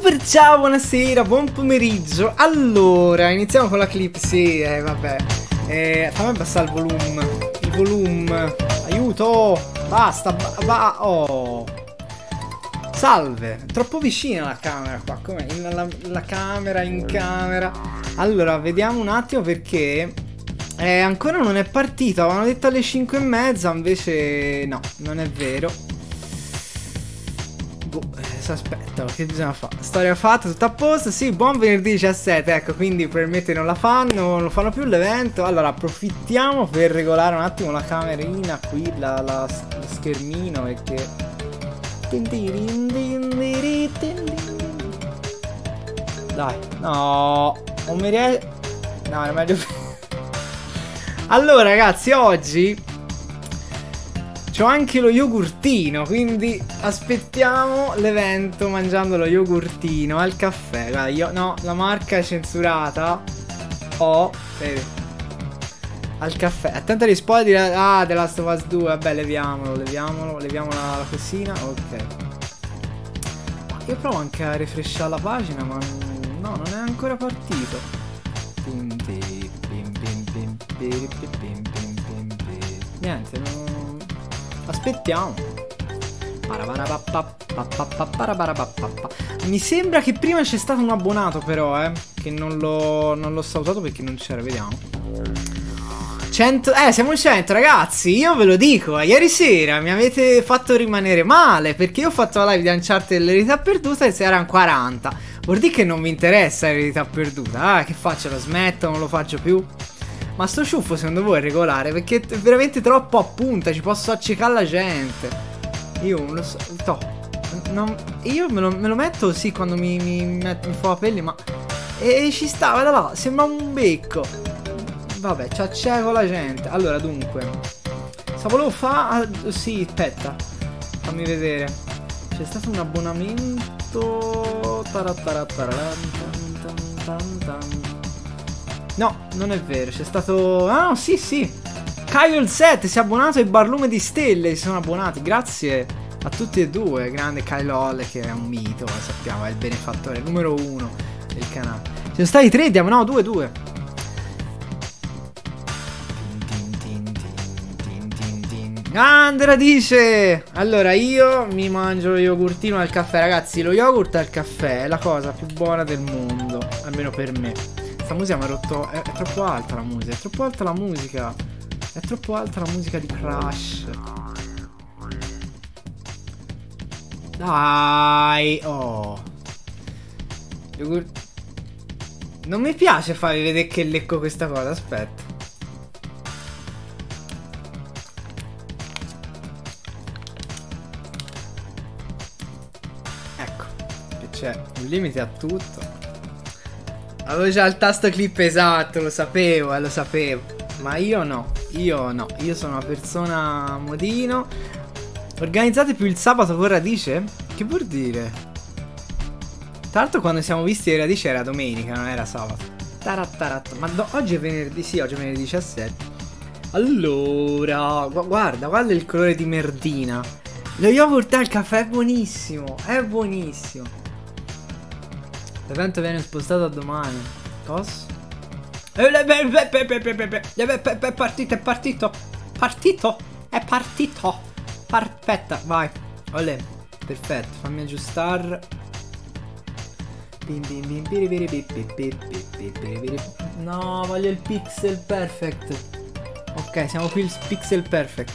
super ciao, buonasera, buon pomeriggio. Allora, iniziamo con la clip, sì, eh, vabbè. Eh, fammi abbassare il volume. Il volume. Aiuto. Basta, ba, ba oh. Salve, troppo vicina la camera qua, come la, la, camera in camera. Allora, vediamo un attimo perché eh, ancora non è partito, avevano detto alle 5 e mezza, invece no, non è vero. Boh, eh, aspetta, che bisogna fare? Storia fatta, tutto a posto, sì, buon venerdì 17, ecco, quindi probabilmente non la fanno, non fanno più l'evento. Allora, approfittiamo per regolare un attimo la camerina qui, la, la, lo schermino, perché... Dai, no, non mi riesco... No, è meglio... allora, ragazzi, oggi C'ho anche lo yogurtino, quindi aspettiamo l'evento mangiando lo yogurtino al caffè. Guarda, io, no, la marca è censurata. Vedi, al caffè. Attento agli spoiler ah, The Last of Us 2. Vabbè, leviamolo, leviamolo, leviamo la, la cosina. Ok. Io provo anche a refreshare la pagina, ma no, non è ancora partito. Niente, non... Aspettiamo. Mi sembra che prima c'è stato un abbonato però, eh. Che non l'ho salutato perché non c'era, vediamo. 100, eh, siamo in 100, ragazzi. Io ve lo dico, ieri sera mi avete fatto rimanere male perché io ho fatto la live di Uncharted dell'eredità perduta e erano 40. Vuol dire che non mi interessa l'eredità perduta. Ah, che faccio? Lo smetto, non lo faccio più. Ma sto ciuffo secondo voi è regolare? Perché è veramente troppo a punta, ci posso accecare la gente. Io non lo so. To. Non, io me lo, me lo, metto sì quando mi, mi, metto, mi fa la pelle, ma. E ci sta, guarda là, sembra un becco. Vabbè, ci acceco la gente. Allora, dunque. Se volevo fare. Ah, sì, aspetta. Fammi vedere. C'è stato un abbonamento. Taratarataratan. No, non è vero, c'è stato... Ah, sì, sì. Kyle 7 si è abbonato ai Barlume di Stelle, si sono abbonati. Grazie a tutti e due. Grande Kyle Hall che è un mito, lo sappiamo, è il benefattore numero uno del canale. Ci sono stati tre, diamo, no, due, due. Grande radice! Allora io mi mangio lo yogurtino al caffè Ragazzi lo yogurt al caffè è la cosa più buona del mondo Almeno per me questa musica mi ha rotto. È, è, troppo alta la musica. È troppo alta la musica. È troppo alta la musica di Crash. Dai. Oh. Non mi piace farvi vedere che lecco questa cosa. Aspetta. Ecco. C'è un limite a tutto. Avevo già il tasto clip esatto, lo sapevo, eh, lo sapevo. Ma io no, io no. Io sono una persona modino. Organizzate più il sabato con radice? Che vuol dire? Tra l'altro quando siamo visti le radici era domenica, non era sabato. Tarattaratta. Ma oggi è venerdì, sì, oggi è venerdì 17. Allora, gu guarda, guarda il colore di merdina. Lo yogurt al caffè è buonissimo, è buonissimo. L'evento viene spostato a domani. Cosa? È partito, è partito. Partito. È partito. Aspetta, vai. Olè. Perfetto, fammi aggiustare. No, voglio il pixel perfect. Ok, siamo qui il pixel perfect.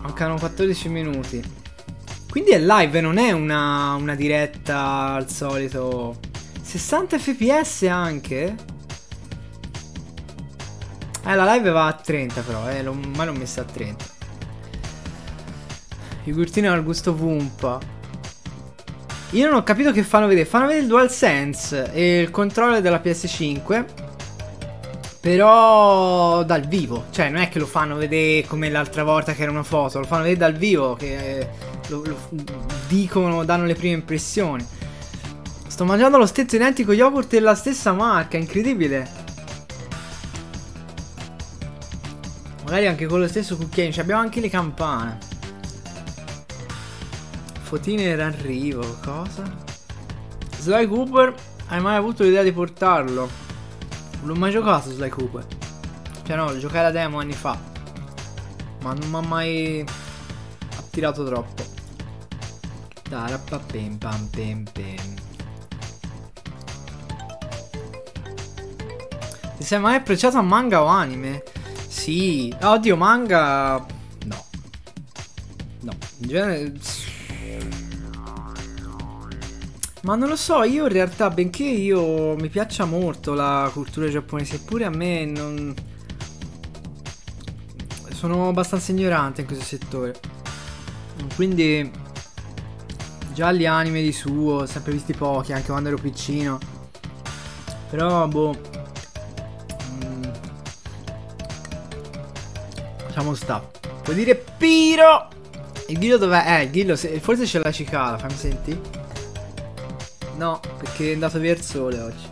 Mancano 14 minuti. Quindi è live, non è una, una diretta al solito. 60 fps anche? Eh, la live va a 30 però, eh, ma l'ho messa a 30. Yogurtino al gusto Vumpa. Io non ho capito che fanno vedere. Fanno vedere il DualSense e il controller della PS5. Però dal vivo. Cioè, non è che lo fanno vedere come l'altra volta che era una foto. Lo fanno vedere dal vivo. Che lo, lo dicono, danno le prime impressioni. Sto mangiando lo stesso identico yogurt della stessa marca, incredibile. Magari anche con lo stesso cucchiaino, abbiamo anche le campane. Fotine in arrivo, cosa? Sly Cooper, hai mai avuto l'idea di portarlo? Non l'ho mai giocato Sly Cooper. Cioè no, giocai la demo anni fa. Ma non mi ha mai attirato troppo. Tarapapem pam pem pem. Ti sei mai approcciato a manga o anime? Sì. Oddio, manga... No. No. In genere... Ma non lo so, io in realtà, benché io mi piaccia molto la cultura giapponese, eppure a me non... Sono abbastanza ignorante in questo settore. Quindi... Già gli anime di suo, sempre visti pochi, anche quando ero piccino. Però, boh... Lasciamo sta. Puoi dire Piro? Il ghillo dov'è? Eh, il ghillo forse c'è la cicala, fammi senti. No, perché è andato via il sole oggi.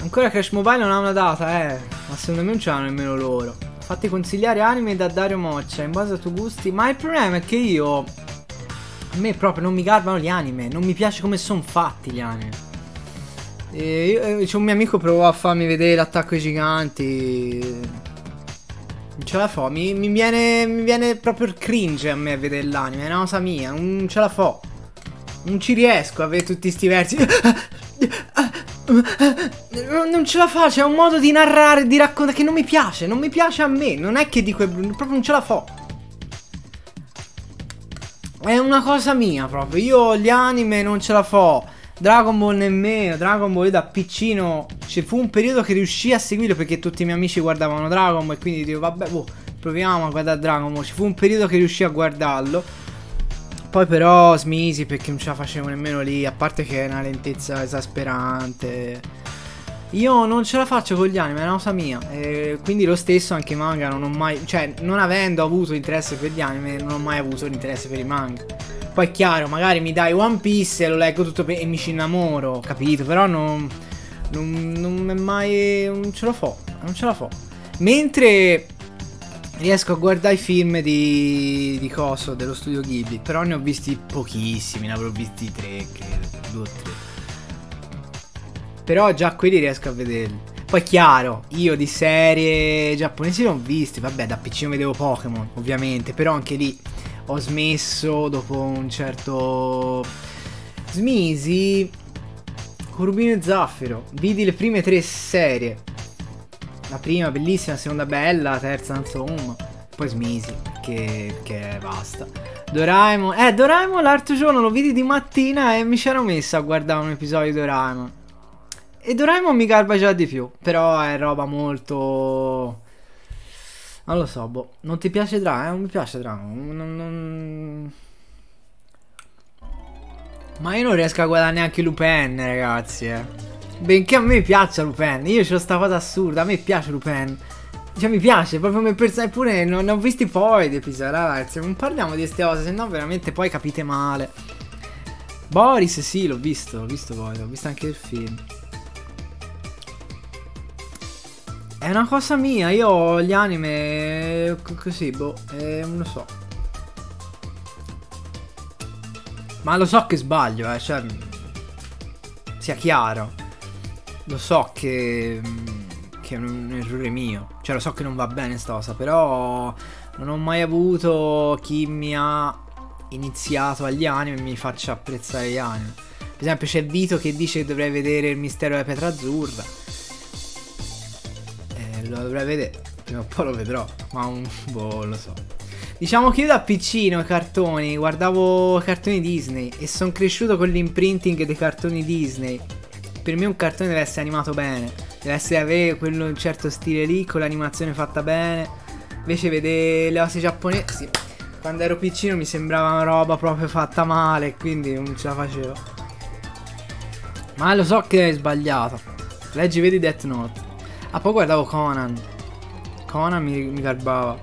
Ancora Crash Mobile non ha una data, eh. Ma secondo me non ce l'hanno nemmeno loro. Fatti consigliare anime da Dario Moccia in base ai tuoi gusti. Ma il problema è che io. A me proprio non mi garbano gli anime. Non mi piace come sono fatti gli anime. E io, eh, c'è un mio amico provò a farmi vedere l'attacco ai giganti. Non ce la fa, mi, mi, viene, mi viene proprio il cringe a me a vedere l'anime, è una cosa mia, non ce la fa. Non ci riesco a vedere tutti sti versi. Non ce la fa, c'è un modo di narrare, di raccontare che non mi piace, non mi piace a me, non è che dico, proprio non ce la fa. È una cosa mia proprio, io gli anime non ce la fa. Dragon Ball nemmeno, Dragon Ball io da piccino ci fu un periodo che riuscì a seguirlo perché tutti i miei amici guardavano Dragon Ball e quindi dico vabbè, boh, proviamo a guardare Dragon Ball. Ci fu un periodo che riuscì a guardarlo. Poi però smisi perché non ce la facevo nemmeno lì, a parte che è una lentezza esasperante. Io non ce la faccio con gli anime, è una cosa mia. E quindi lo stesso anche i manga non ho mai. Cioè, non avendo avuto interesse per gli anime, non ho mai avuto l'interesse per i manga. Poi è chiaro, magari mi dai One Piece e lo leggo tutto e mi ci innamoro, capito? Però non, non, non è mai... non ce la fo, non ce la fo. Mentre riesco a guardare i film di, di Coso, dello studio Ghibli, però ne ho visti pochissimi, ne avrò visti tre, credo, tre. Però già quelli riesco a vederli. Poi chiaro, io di serie giapponesi non ho visti, vabbè da piccino vedevo Pokémon, ovviamente, però anche lì ho smesso dopo un certo... Smisi con Rubino e Zaffiro. Vidi le prime tre serie. La prima bellissima, la seconda bella, la terza insomma. Poi smisi, che, che basta. Doraemon. Eh, Doraemon l'altro giorno lo vidi di mattina e mi c'ero messo a guardare un episodio di Doraemon. E Doraemon mi garba già di più. Però è roba molto non lo so, boh. Non ti piace Dragon? Eh? Non mi piace Dragon. Non, non... Ma io non riesco a guardare neanche Lupin, ragazzi, eh. Benché a me piaccia Lupin. Io c'ho sta cosa assurda. A me piace Lupin. Cioè mi piace, proprio come persona. Eppure non ne ho visti poi di episodi, ragazzi. Non parliamo di queste cose, se no veramente poi capite male. Boris, sì, l'ho visto, l'ho visto poi, l'ho visto anche il film. È una cosa mia, io ho gli anime così, boh, eh, non lo so. Ma lo so che sbaglio, eh, cioè... Sia chiaro. Lo so che... Che è un errore mio. Cioè lo so che non va bene sta cosa, però... Non ho mai avuto chi mi ha iniziato agli anime e mi faccia apprezzare gli anime. Per esempio c'è Vito che dice che dovrei vedere il mistero della pietra azzurra lo dovrei vedere. Prima o poi lo vedrò. Ma un boh, lo so. Diciamo che io da piccino i cartoni guardavo cartoni Disney e sono cresciuto con l'imprinting dei cartoni Disney. Per me un cartone deve essere animato bene, deve essere avere quello un certo stile lì con l'animazione fatta bene. Invece vedere le cose giapponesi quando ero piccino mi sembrava una roba proprio fatta male, quindi non ce la facevo. Ma lo so che è sbagliato. Leggi, vedi Death Note. Ah, poi guardavo Conan. Conan mi, mi garbava.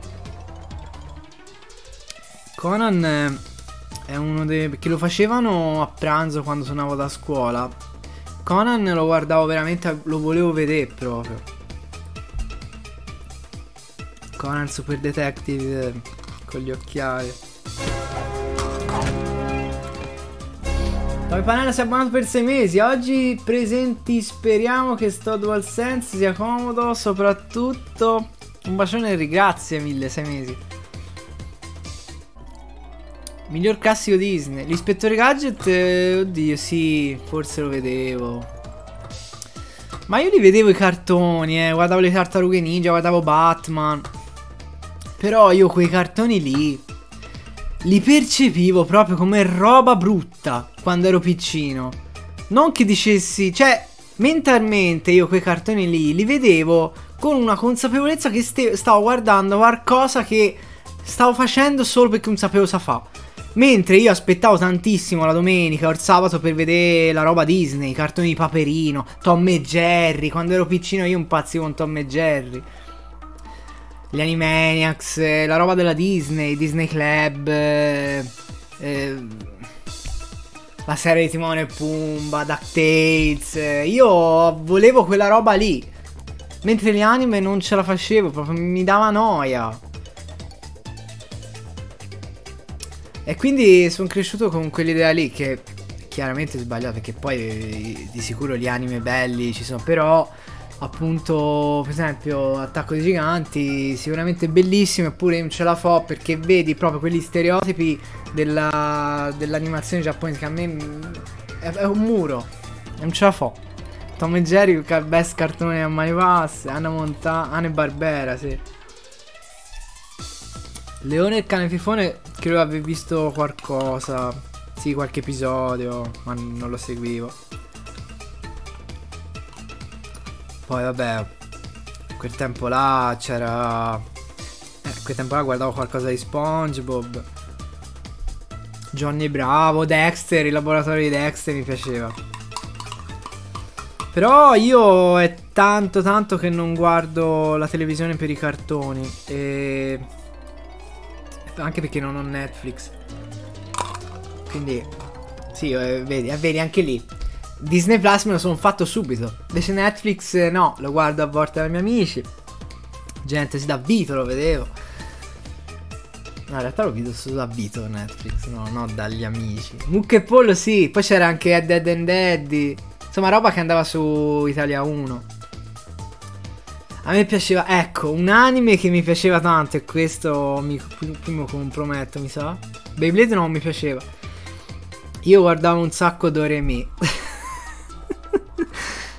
Conan eh, è uno dei... perché lo facevano a pranzo quando tornavo da scuola. Conan lo guardavo veramente, lo volevo vedere proprio. Conan Super Detective, con gli occhiali. Tommy Panella si è abbonato per sei mesi. Oggi presenti, speriamo che sto DualSense sia comodo. Soprattutto un bacione e grazie mille, sei mesi. Miglior classico Disney. L'ispettore Gadget, eh, oddio, sì, forse lo vedevo. Ma io li vedevo i cartoni, eh. Guardavo le tartarughe ninja, guardavo Batman. Però io quei cartoni lì li percepivo proprio come roba brutta quando ero piccino. Non che dicessi, cioè, mentalmente io quei cartoni lì li vedevo con una consapevolezza che stavo guardando qualcosa che stavo facendo solo perché non sapevo sa fa. Mentre io aspettavo tantissimo la domenica o il sabato per vedere la roba Disney, i cartoni di Paperino, Tom e Jerry. Quando ero piccino io impazzivo con Tom e Jerry. Gli Animaniacs, eh, la roba della Disney, Disney Club, eh, eh, la serie di Timone e Pumba, DuckTales. Eh, io volevo quella roba lì. Mentre gli anime non ce la facevo, proprio mi dava noia. E quindi sono cresciuto con quell'idea lì che chiaramente è sbagliata perché poi di sicuro gli anime belli ci sono, però appunto per esempio Attacco dei Giganti sicuramente bellissimo eppure non ce la fa perché vedi proprio quegli stereotipi della, dell'animazione giapponese che a me è, è, un muro. Non ce la fa Tom e Jerry best cartone a mani basse Anna Montana Anna e Barbera sì Leone e il cane fifone credo aver visto qualcosa. Sì, qualche episodio, ma non lo seguivo. Poi vabbè, quel tempo là c'era... Eh, quel tempo là guardavo qualcosa di SpongeBob. Johnny Bravo, Dexter, il laboratorio di Dexter mi piaceva. Però io è tanto tanto che non guardo la televisione per i cartoni e anche perché non ho Netflix. Quindi, sì, eh, vedi, eh, vedi anche lì. Disney Plus me lo sono fatto subito. Invece Netflix eh, no, lo guardo a volte dai miei amici. Gente, si da Vito lo vedevo. No, in realtà lo vedo solo da Vito Netflix, no, no dagli amici. Mucche e Pollo sì, poi c'era anche Dead and Daddy. Insomma, roba che andava su Italia 1. A me piaceva, ecco, un anime che mi piaceva tanto e questo mi, primo comprometto, mi sa. Beyblade non mi piaceva. Io guardavo un sacco Doremi.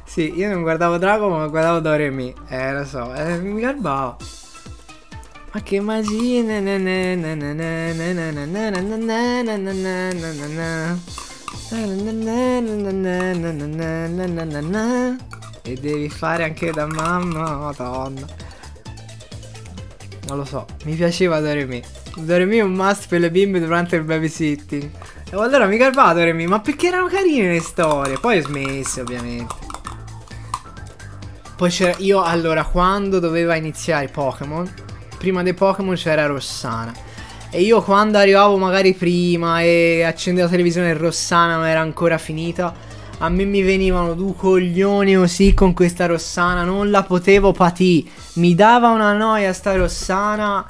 sì, io non guardavo Dragon ma guardavo Doremi. Eh, lo so, eh, mi garbavo. Ma che magia e devi fare anche da mamma, madonna. Non lo so, mi piaceva Doremi. Doremi è un must per le bimbe durante il babysitting. E allora mi garbava Doremi, ma perché erano carine le storie? Poi ho smesso, ovviamente. Poi c'era io, allora, quando doveva iniziare Pokémon, prima dei Pokémon c'era Rossana. E io quando arrivavo magari prima e accendevo la televisione Rossana non era ancora finita a me mi venivano due coglioni così con questa rossana. Non la potevo patì. Mi dava una noia sta rossana.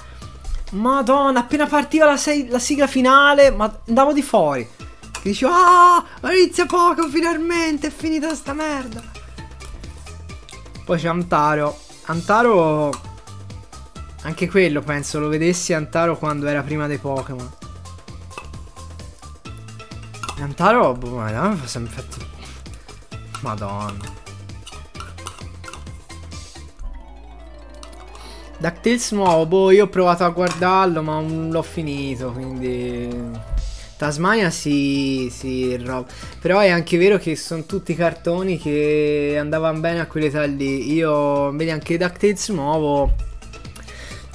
Madonna, appena partiva la, la sigla finale, ma andavo di fuori. Che dicevo, ah, inizia poco, finalmente è finita sta merda. Poi c'è Antaro. Antaro, anche quello penso lo vedessi Antaro quando era prima dei Pokémon. Antaro, boh, ma fa sempre effetto Madonna. DuckTales nuovo, boh, io ho provato a guardarlo, ma non l'ho finito, quindi... Tasmania sì, sì, rob. Però è anche vero che sono tutti cartoni che andavano bene a quell'età lì. Io, vedi, anche DuckTales nuovo...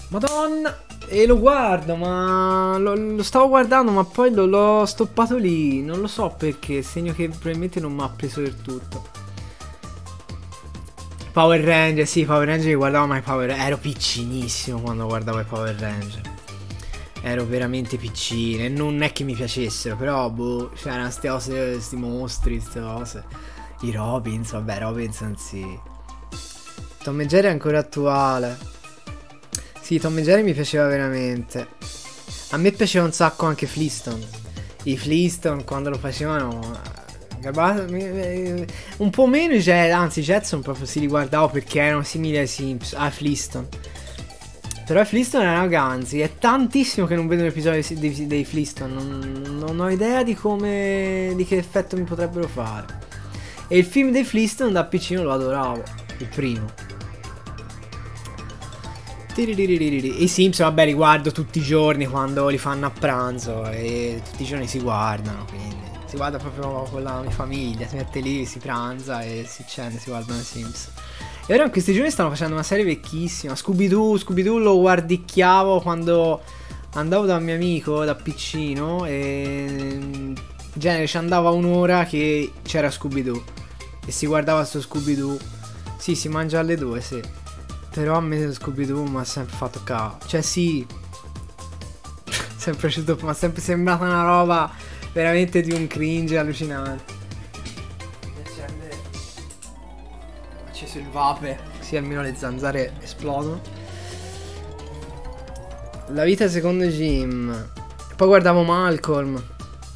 Madonna! E lo guardo, ma lo, lo stavo guardando, ma poi l'ho stoppato lì. Non lo so perché, segno che probabilmente non mi ha preso del tutto. Power Ranger, sì, Power Ranger guardavo mai Power Ranger. Ero piccinissimo quando guardavo i Power Ranger. Ero veramente piccino e non è che mi piacessero, però boh, c'erano queste cose, questi mostri, queste cose. I Robins, vabbè, Robinson sì. Tom e Jerry è ancora attuale. Sì, Tom e Jerry mi piaceva veramente. A me piaceva un sacco anche Flintstone. I Flintstone quando lo facevano un po' meno, anzi Jetson proprio si riguardavo perché erano simili ai Sims, a Flintstone. Però Flintstone erano ganzi, è tantissimo che non vedo un episodio dei, dei Flintstone, non, non, ho idea di come, di che effetto mi potrebbero fare. E il film dei Flintstone da piccino lo adoravo, il primo. I Simpson, vabbè, li guardo tutti i giorni quando li fanno a pranzo e tutti i giorni si guardano, quindi si guarda proprio con la mia famiglia, si mette lì, si pranza e si accende, si guardano i Sims. E ora in questi giorni stanno facendo una serie vecchissima, Scooby-Doo, Scooby-Doo lo guardicchiavo quando andavo da un mio amico, da piccino, e in genere ci andava un'ora che c'era Scooby-Doo e si guardava sto Scooby-Doo. Sì, si mangia alle due, sì. Però a me Scooby-Doo mi ha sempre fatto capo. Cioè sì, sempre piaciuto, ma sempre sembrata una roba veramente di un cringe allucinante. Ho acceso il vape, così almeno le zanzare esplodono. La vita secondo Jim. Poi guardavo Malcolm.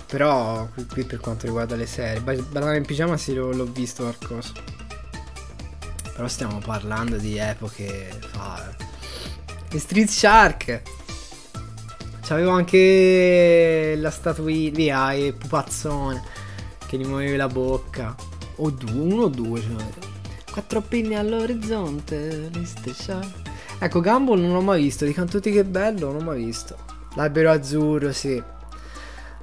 Però qui, qui per quanto riguarda le serie. Ballare in pigiama sì l'ho, l'ho visto qualcosa. Però stiamo parlando di epoche fa. E Street Shark. C'avevo anche la statuina, via, il pupazzone che gli muovevi la bocca. O due, uno o due l'avete. Quattro pinne all'orizzonte, shark. Ecco, Gumball non l'ho mai visto, dicono tutti che bello, non l'ho mai visto. L'albero azzurro, sì.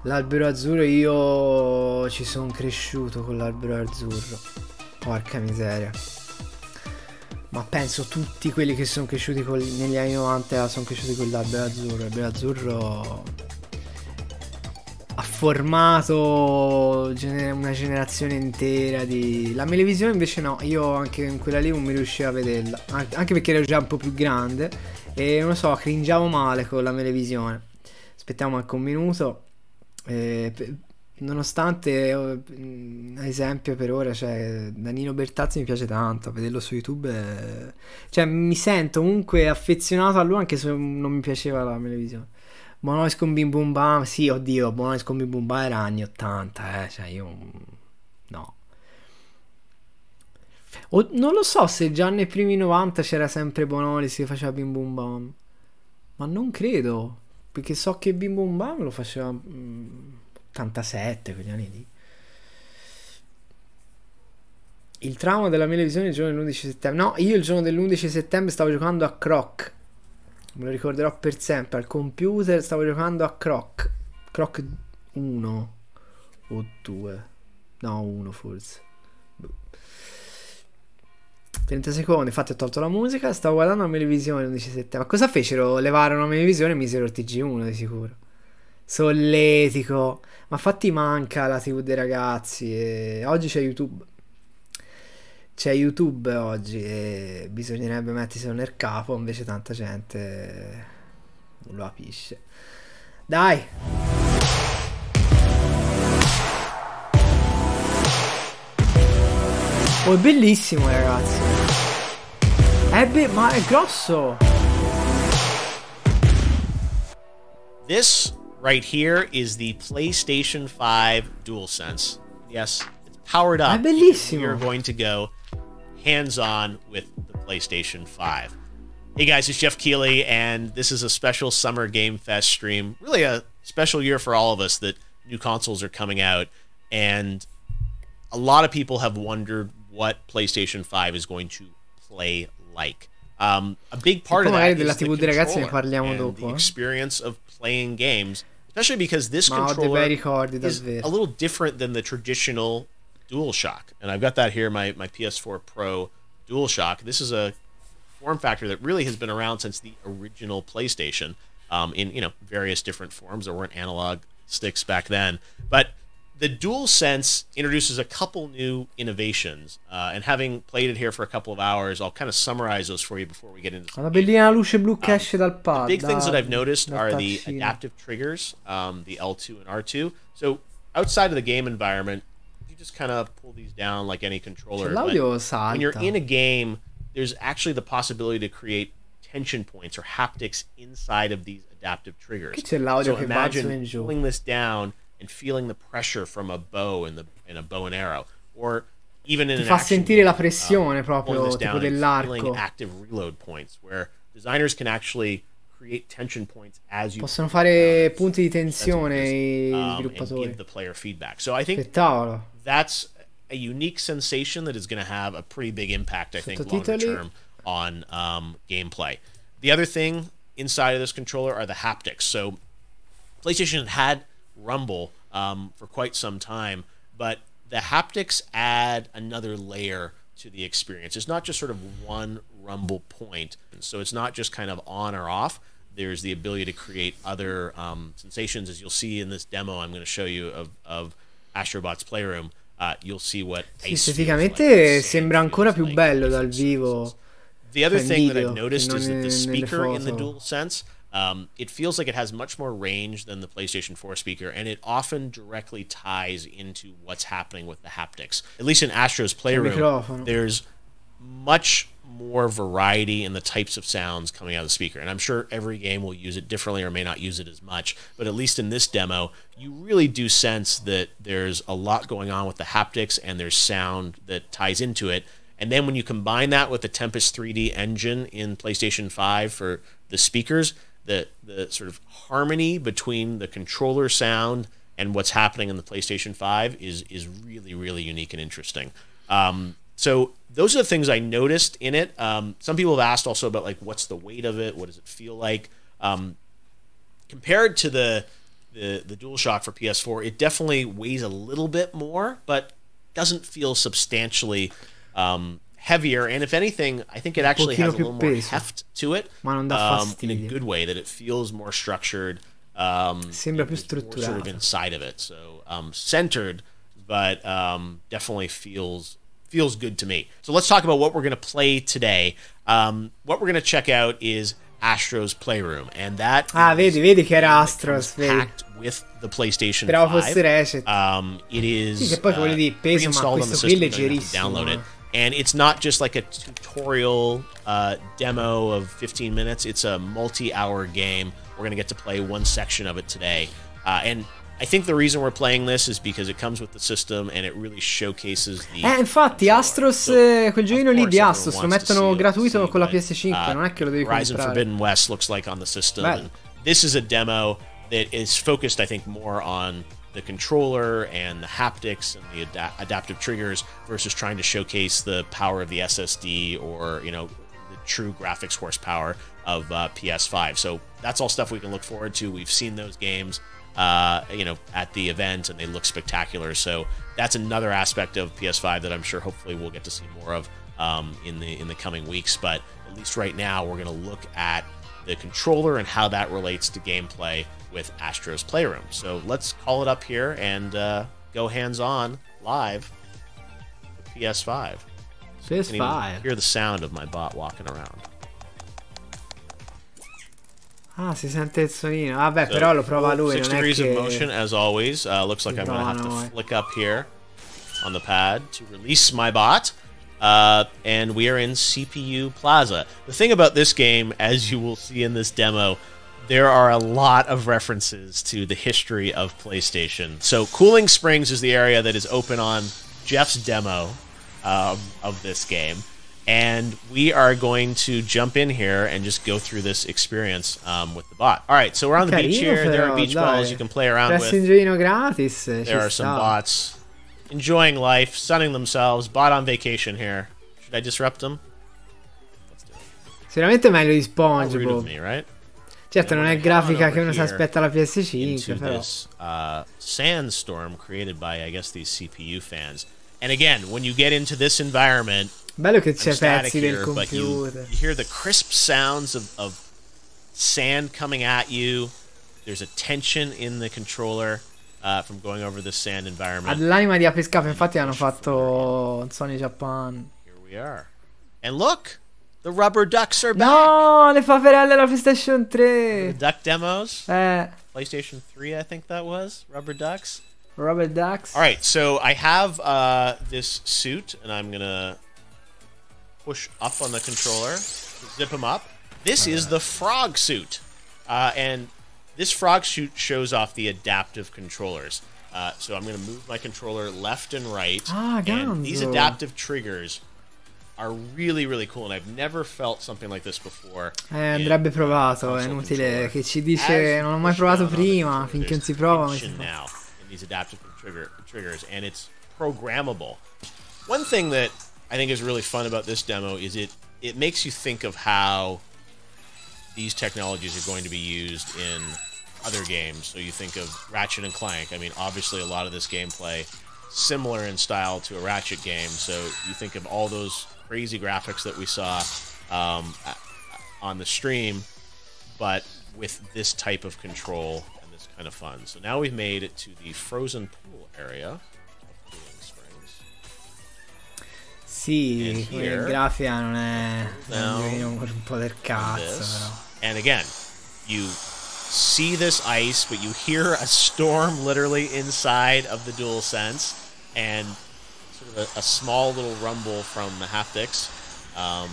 L'albero azzurro io ci sono cresciuto con l'albero azzurro. Porca miseria ma penso tutti quelli che sono cresciuti con, negli anni 90 sono cresciuti con l'albero azzurro. L'albero azzurro ha formato una generazione intera di... La televisione invece no, io anche in quella lì non mi riuscivo a vederla, anche perché ero già un po' più grande e non lo so, cringiavo male con la televisione. Aspettiamo anche un minuto. Eh, Nonostante, ad eh, esempio, per ora, cioè, Danilo Bertazzi mi piace tanto, vederlo su YouTube, è... cioè, mi sento comunque affezionato a lui anche se non mi piaceva la televisione. Bonois con Bim Bum Bam, sì, oddio, Bonois con Bim Bum Bam era anni 80, eh, cioè io... no. O, non lo so se già nei primi 90 c'era sempre Bonolis che faceva Bim Bum Bam, ma non credo, perché so che Bim Bum Bam lo faceva... Mm, 87, quegli anni lì. Il trauma della mia televisione il giorno dell'11 settembre. No, io il giorno dell'11 settembre stavo giocando a Croc. Me lo ricorderò per sempre. Al computer stavo giocando a Croc. Croc 1 o 2. No, 1 forse. 30 secondi, infatti ho tolto la musica, stavo guardando la televisione l'11 settembre. Cosa fecero? Levarono la televisione e misero il TG1 di sicuro. Solletico. Ma infatti manca la TV dei ragazzi. E oggi c'è YouTube. C'è YouTube oggi e bisognerebbe metterselo nel capo, invece tanta gente non lo capisce. Dai! Oh, è bellissimo, ragazzi. È be- ma è grosso. This right here is the PlayStation 5 DualSense. Yes, it's powered up. Bellissimo. You're going to go hands-on with the PlayStation 5. Hey guys, it's Jeff Keighley, and this is a special Summer Game Fest stream. Really a special year for all of us that new consoles are coming out, and a lot of people have wondered what PlayStation 5 is going to play like. Um, a big part of that is the controller the experience of playing games especially because this Ma controller is a little different than the traditional DualShock. And I've got that here, my, my PS4 Pro DualShock. This is a form factor that really has been around since the original PlayStation um, in you know various different forms. There weren't analog sticks back then, but the DualSense introduces a couple new innovations, uh, and having played it here for a couple of hours, I'll kind of summarize those for you before we get into. Una bellina luce blu che um, esce dal pad. The big things that I've noticed are the adaptive triggers, um, the L2 and R2. So outside of the game environment, you just kind of pull these down like any controller. L'audio salta. When you're in a game, there's actually the possibility to create tension points or haptics inside of these adaptive triggers. Qui c'è l'audio so che va su imagine pulling this down and feeling the pressure from a bow in the in a bow and arrow, or even in Ti an fa sentire la game, pressione um, proprio, tipo down and dell'arco. active reload points, where designers can actually create tension points as you Possono fare um, punti di tensione this, i um, and give the player feedback. So I think Spettacolo. that's a unique sensation that is going to have a pretty big impact, I think, longer term on um, gameplay. The other thing inside of this controller are the haptics. So PlayStation had Rumble um, for quite some time, but the haptics add another layer to the experience. It's not just sort of one Rumble point. So it's not just kind of on or off. There's the ability to create other um, sensations, as you'll see in this demo I'm going to show you of, of Astrobot's Playroom. Uh, you'll see what Sì, ice feels esteticamente like, sembra ancora più like, bello dal vivo. the other in thing that I've noticed is that the speaker in the dual sense um, it feels like it has much more range than the PlayStation 4 speaker, and it often directly ties into what's happening with the haptics. At least in Astro's Playroom, there's much more variety in the types of sounds coming out of the speaker. And I'm sure every game will use it differently or may not use it as much. But at least in this demo, you really do sense that there's a lot going on with the haptics and there's sound that ties into it. And then when you combine that with the Tempest 3D engine in PlayStation 5 for the speakers, the the sort of harmony between the controller sound and what's happening in the PlayStation 5 is is really really unique and interesting. Um, so those are the things I noticed in it. Um, some people have asked also about like what's the weight of it, what does it feel like. Um, compared to the the the DualShock for PS4, it definitely weighs a little bit more, but doesn't feel substantially um, heavier. And if anything, I think it actually has a little more heft to it, Ma non dà um, in a good way. That it feels more structured. Um, Sembra più sort of inside of it. So um, centered, but um, definitely feels feels good to me. So let's talk about what we're going to play today. Um, what we're going to check out is Astro's Playroom, and that Ah, vedi, vedi che era Astros, packed with the PlayStation Speravo 5. fosse Ratchet. Um, it is Sì, che poi voglio dire, peso, ma pre-installed on the questo qui system, you don't have to leggerissimo, Download it. And it's not just like a tutorial uh, demo of 15 minutes. It's a multi-hour game. We're gonna get to play one section of it today. Uh, and I think the reason we're playing this is because it comes with the system and it really showcases the. Eh, infatti. Astros, So, eh, quel giochino lì di Astros lo mettono gratuito con la PS5, uh, non è che lo devi Horizon comprare. Forbidden West looks like on the system. And this is a demo that is focused, I think, more on the controller and the haptics and the ada- adaptive triggers versus trying to showcase the power of the SSD or you know the true graphics horsepower of uh, PS5. So that's all stuff we can look forward to. We've seen those games, uh, you know, at the event, and they look spectacular. So that's another aspect of PS5 that I'm sure hopefully we'll get to see more of um, in the in the coming weeks. But at least right now, we're going to look at the controller and how that relates to gameplay with Astro's Playroom. So let's call it up here and uh, go hands on live with PS5. Can even PS5. hear the sound of my bot walking around. Ah, si sente il suonino. Vabbè, So, però lo prova lui, Six non è degrees che... of motion, as always. Uh, looks like I'm going to have to flick up here on the pad to release my bot. Uh, and we are in CPU Plaza. The thing about this game, as you will see in this demo, there are a lot of references to the history of PlayStation. So, Cooling Springs is the area that is open on Jeff's demo um, of this game. And we are going to jump in here and just go through this experience um, with the bot. All right, so we're on the beach here. There are beach dai. balls you can play around with. ci There are some sta. bots enjoying life, sunning themselves. Bot on vacation here. Should I disrupt them? Let's do it. Sicuramente meglio di How rude of me, right? Certo, non è grafica che uno si aspetta alla Into PS5, però. this uh, sandstorm created by, I guess, these CPU fans. And again, when you get into this environment, Bello che c'è pezzi del here, you, computer. you hear the crisp sounds of, of sand coming at you. There's a tension in the controller uh, from going over this sand environment. All'anima di Apiscape, infatti, hanno fatto Sony Japan. Here we are. And look, the rubber ducks are back. No, le paperelle della PlayStation 3. The 3. duck demos, Eh, PlayStation 3, I think that was rubber ducks. Rubber Ducks. All right, so I have uh, this suit, and I'm gonna push up on the controller, zip him up, This is the frog suit, uh, and this frog suit shows off the adaptive controllers. Uh, so I'm going to move my controller left and right. Ah, and these adaptive triggers are really really cool, and I've never felt something like this before. Eh, andrebbe provato, è inutile che ci dice non ho mai provato down on the prima, finché non si prova. ma si tension fa. now in these adaptive trigger triggers, and it's programmable. One thing that I think is really fun about this demo is it it makes you think of how these technologies are going to be used in other games. So you think of Ratchet and Clank. I mean, obviously a lot of this gameplay similar in style to a Ratchet game. So you think of all those crazy graphics that we saw um, on the stream, but with this type of control and this kind of fun. So now we've made it to the frozen pool area of Sì, here- grafia non è è No. un un po' del cazzo, this. però. And again, you see this ice, but you hear a storm literally inside of the dual sense, and sort of a, a small little rumble from the haptics. Um,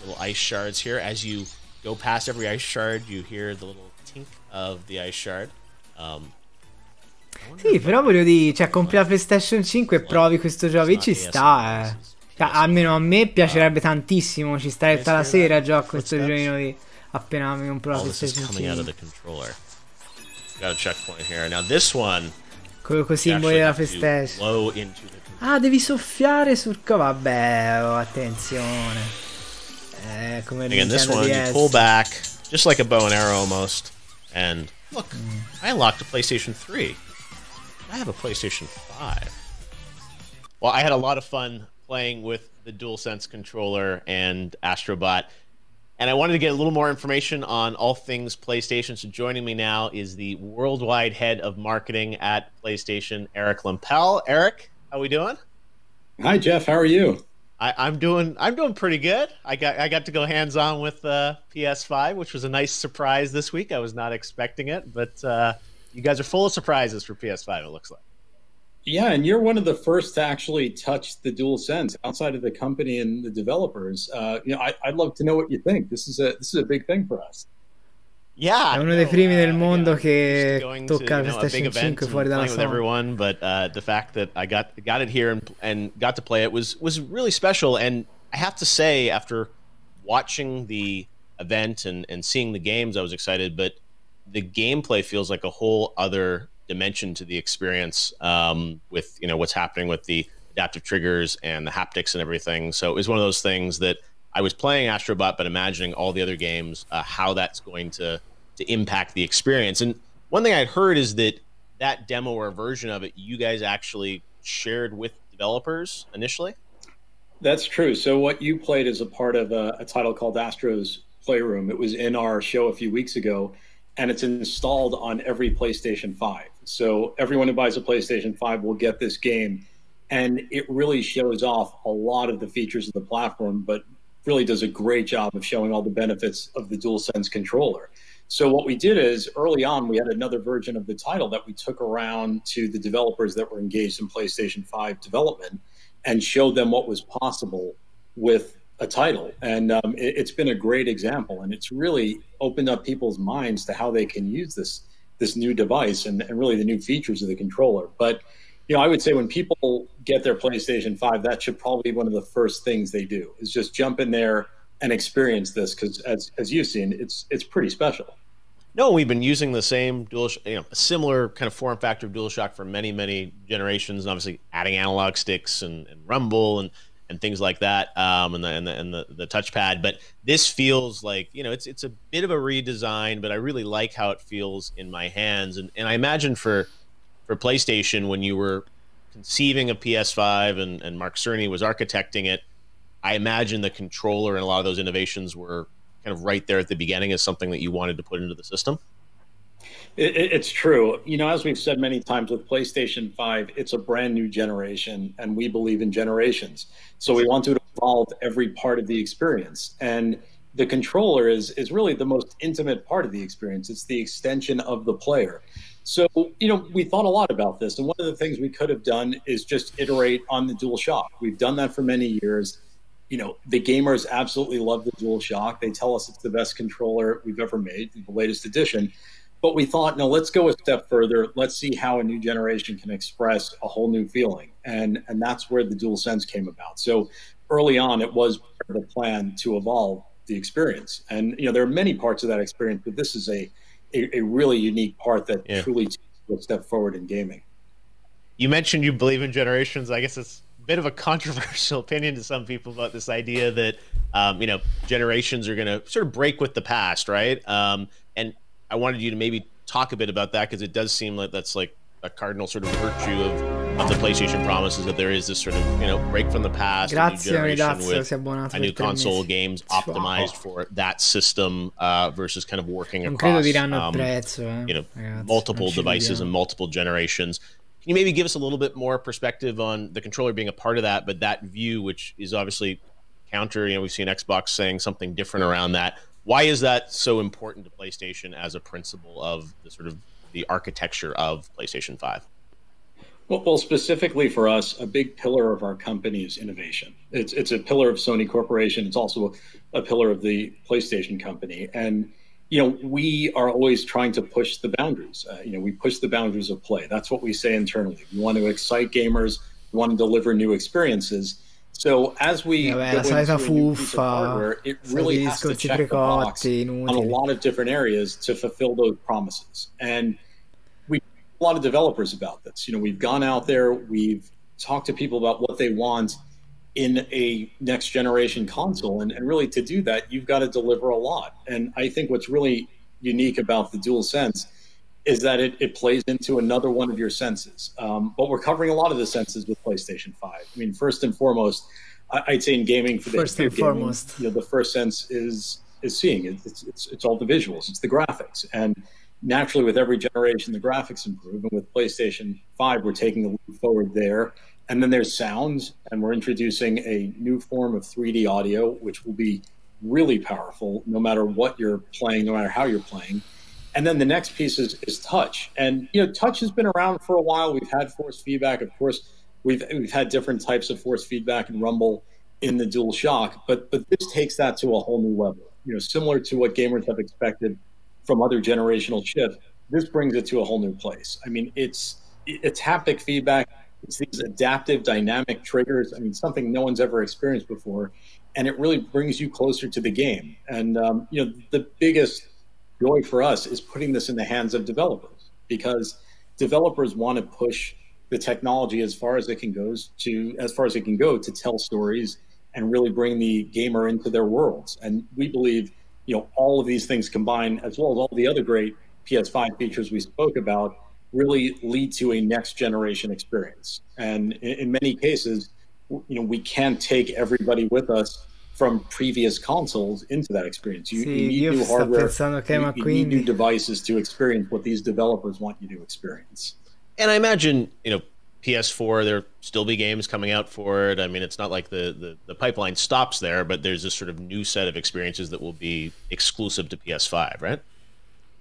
little ice shards here. As you go past every ice shard, you hear the little tink of the ice shard. Um, Sì, però voglio dire, cioè, compri la PlayStation 5 e provi questo gioco, it's ci sta, eh. Cioè, almeno a me piacerebbe tantissimo, ci starei tutta la sera a questo Footsteps. giochino di appena mi compro la all this is PlayStation coming out of 5. the controller. Got a checkpoint here. Now this one, you simboli actually della PlayStation. blow into the controller. Ah, devi soffiare sul co... Vabbè, oh, attenzione. Eh, come Again, this one, you pull back, just like a bow and arrow almost. And look, I unlocked a PlayStation 3. I have a PlayStation 5. Well, I had a lot of fun playing with the DualSense controller and Astrobot. And I wanted to get a little more information on all things PlayStation. So joining me now is the worldwide head of marketing at PlayStation, Eric Lampel. Eric, how are we doing? Hi, Jeff. How are you? I, I'm doing I'm doing pretty good. I got I got to go hands on with uh, PS5, which was a nice surprise this week. I was not expecting it, but uh, you guys are full of surprises for PS5. It looks like. Yeah, and you're one of the first to actually touch the dual sense outside of the company and the developers. Uh, you know, I, I'd love to know what you think. This is a this is a big thing for us. Yeah, È uno dei primi del mondo again, che used to going tocca to, la you know, a big PlayStation event 5 and fuori dalla playing with sala. everyone, but uh, the fact that I got got it here and and got to play it was was really special. And I have to say, after watching the event and and seeing the games, I was excited. But the gameplay feels like a whole other dimension to the experience um, with you know what's happening with the adaptive triggers and the haptics and everything. So it was one of those things that I was playing Astrobot, but imagining all the other games, uh, how that's going to to impact the experience. And one thing I'd heard is that that demo or version of it, you guys actually shared with developers initially. That's true. So what you played is a part of a, a title called Astro's Playroom. It was in our show a few weeks ago, and it's installed on every PlayStation 5. So everyone who buys a PlayStation 5 will get this game, and it really shows off a lot of the features of the platform, but really does a great job of showing all the benefits of the DualSense controller. So what we did is early on we had another version of the title that we took around to the developers that were engaged in PlayStation 5 development and showed them what was possible with a title. And um, it, it's been a great example, and it's really opened up people's minds to how they can use this this new device and, and really the new features of the controller. But you know, I would say when people get their PlayStation 5, that should probably be one of the first things they do is just jump in there and experience this because as as you've seen, it's it's pretty special. No, we've been using the same dual, you know, similar kind of form factor of DualShock for many, many generations. And obviously, adding analog sticks and, and rumble and, and things like that, um, and the and the and the, the touchpad. But this feels like you know, it's it's a bit of a redesign, but I really like how it feels in my hands. And and I imagine for for PlayStation when you were conceiving a PS5 and and Mark Cerny was architecting it, I imagine the controller and a lot of those innovations were kind of right there at the beginning as something that you wanted to put into the system. It, it, it's true. You know, as we've said many times with PlayStation 5, it's a brand new generation, and we believe in generations. So we want to evolve every part of the experience. And the controller is, is really the most intimate part of the experience, it's the extension of the player. So, you know, we thought a lot about this. And one of the things we could have done is just iterate on the dual shock. We've done that for many years. you know, the gamers absolutely love the dual shock. They tell us it's the best controller we've ever made, the latest edition. But we thought, no, let's go a step further. Let's see how a new generation can express a whole new feeling, and and that's where the dual sense came about. So early on, it was the plan to evolve the experience, and you know there are many parts of that experience, but this is a a, a really unique part that yeah. truly takes a step forward in gaming. You mentioned you believe in generations. I guess it's a bit of a controversial opinion to some people about this idea that um, you know generations are going to sort of break with the past, right? Um, and I wanted you to maybe talk a bit about that because it does seem like that's like a cardinal sort of virtue of, of the PlayStation promises that there is this sort of you know break from the past, Grazie, a new generation with a new console games optimized for that system uh, versus kind of working non across um, prezzo, eh, you know ragazzi, multiple devices and multiple generations. Can you maybe give us a little bit more perspective on the controller being a part of that, but that view, which is obviously counter, you know, we've seen Xbox saying something different around that. Why is that so important to PlayStation as a principle of the sort of the architecture of PlayStation 5? Well, well, specifically for us, a big pillar of our company is innovation. It's it's a pillar of Sony Corporation. It's also a, pillar of the PlayStation Company, and you know, we are always trying to push the boundaries. Uh, you know, we push the boundaries of play. That's what we say internally. We want to excite gamers. We want to deliver new experiences. So as we yeah, go into a new piece of hardware, it really has to check the box on a lot of different areas to fulfill those promises. And we a lot of developers about this. You know, we've gone out there, we've talked to people about what they want in a next generation console. And, and really, to do that, you've got to deliver a lot. And I think what's really unique about the Dual Sense is that it, it plays into another one of your senses. Um, but we're covering a lot of the senses with PlayStation 5. I mean, first and foremost, I'd say in gaming today, first and gaming, foremost, you know, the first sense is is seeing. It's, it's it's all the visuals, it's the graphics, and naturally, with every generation, the graphics improve. And with PlayStation 5, we're taking a leap forward there. And then there's sound, and we're introducing a new form of 3D audio, which will be really powerful no matter what you're playing, no matter how you're playing. And then the next piece is, is touch. And you know, touch has been around for a while. We've had force feedback, of course. We've we've had different types of force feedback and rumble in the Dual Shock, but but this takes that to a whole new level. You know, similar to what gamers have expected from other generational chips, this brings it to a whole new place. I mean, it's it's haptic feedback it's these adaptive dynamic triggers. I mean, something no one's ever experienced before. And it really brings you closer to the game. And, um, you know, the biggest joy for us is putting this in the hands of developers because developers want to push the technology as far as it can goes to as far as it can go to tell stories and really bring the gamer into their worlds. And we believe, you know, all of these things combined, as well as all the other great PS5 features we spoke about, really lead to a next generation experience. And in, in many cases, you know, we can't take everybody with us from previous consoles into that experience. You, sì, you need new hardware, you, you need new devices to experience what these developers want you to experience. And I imagine, you know, PS4, there'll still be games coming out for it. I mean, it's not like the, the, the pipeline stops there, but there's this sort of new set of experiences that will be exclusive to PS5, right?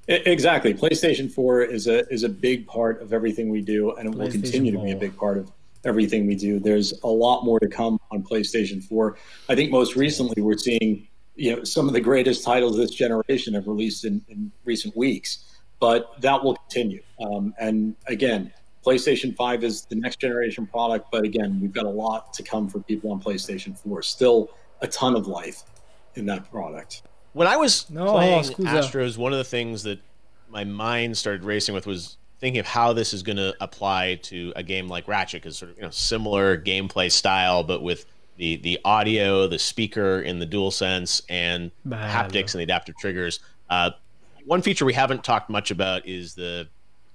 Exactly. PlayStation 4 is a is a big part of everything we do, and it will continue to be a big part of everything we do. There's a lot more to come on PlayStation 4. I think most recently we're seeing you know some of the greatest titles this generation have released in, in recent weeks, but that will continue. Um, and again, PlayStation 5 is the next generation product, but again, we've got a lot to come for people on PlayStation 4. Still a ton of life in that product. When I was no, playing. Astros, one of the things that my mind started racing with was thinking of how this is going to apply to a game like Ratchet, because sort of you know similar gameplay style, but with the the audio, the speaker in the dual sense, and haptics and the adaptive triggers. Uh, one feature we haven't talked much about is the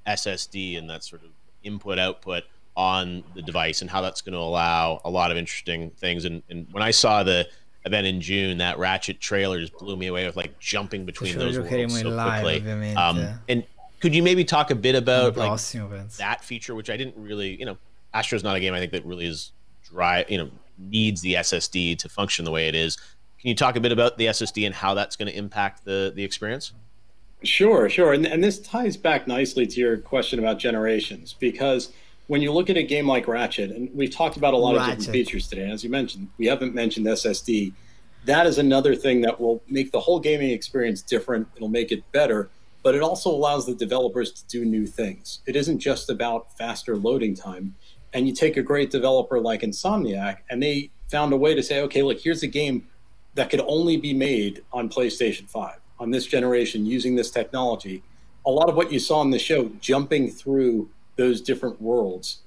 SSD and that sort of input output on the device and how that's going to allow a lot of interesting things. And, and when I saw the event in June, that Ratchet trailer just blew me away with like jumping between those worlds so quickly. Um, and could you maybe talk a bit about like that feature, which I didn't really, you know, Astro's not a game I think that really is dry, you know, needs the SSD to function the way it is. Can you talk a bit about the SSD and how that's going to impact the the experience? Sure, sure, and and this ties back nicely to your question about generations because when you look at a game like Ratchet, and we've talked about a lot Ratchet. of different features today, and as you mentioned, we haven't mentioned SSD. That is another thing that will make the whole gaming experience different. It'll make it better, but it also allows the developers to do new things. It isn't just about faster loading time. And you take a great developer like Insomniac, and they found a way to say, okay, look, here's a game that could only be made on PlayStation 5, on this generation, using this technology. A lot of what you saw in the show, jumping through those different worlds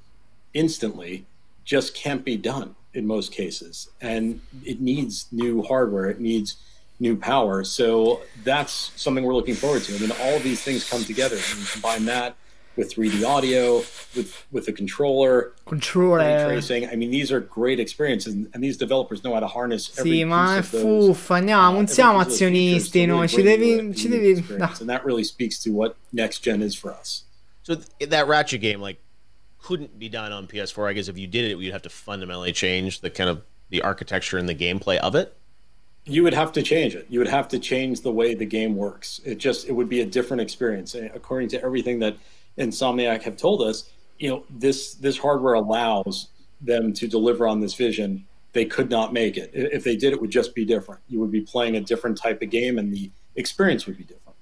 instantly just can't be done in most cases and it needs new hardware it needs new power so that's something we're looking forward to i mean all of these things come together and you combine that with 3D audio, with with the controller, controller tracing. I mean, these are great experiences, and, and these developers know how to harness. Sì, ma è fuffa. Andiamo, uh, non siamo azionisti noi. Ci devi, ci devi. No. And that really speaks to what next gen is for us. So that Ratchet game, like, couldn't be done on PS4. I guess if you did it, you'd have to fundamentally change the kind of the architecture and the gameplay of it. You would have to change it. You would have to change the way the game works. It just it would be a different experience. According to everything that Insomniac have told us, you know, this this hardware allows them to deliver on this vision. They could not make it. If they did, it would just be different. You would be playing a different type of game, and the experience would be different.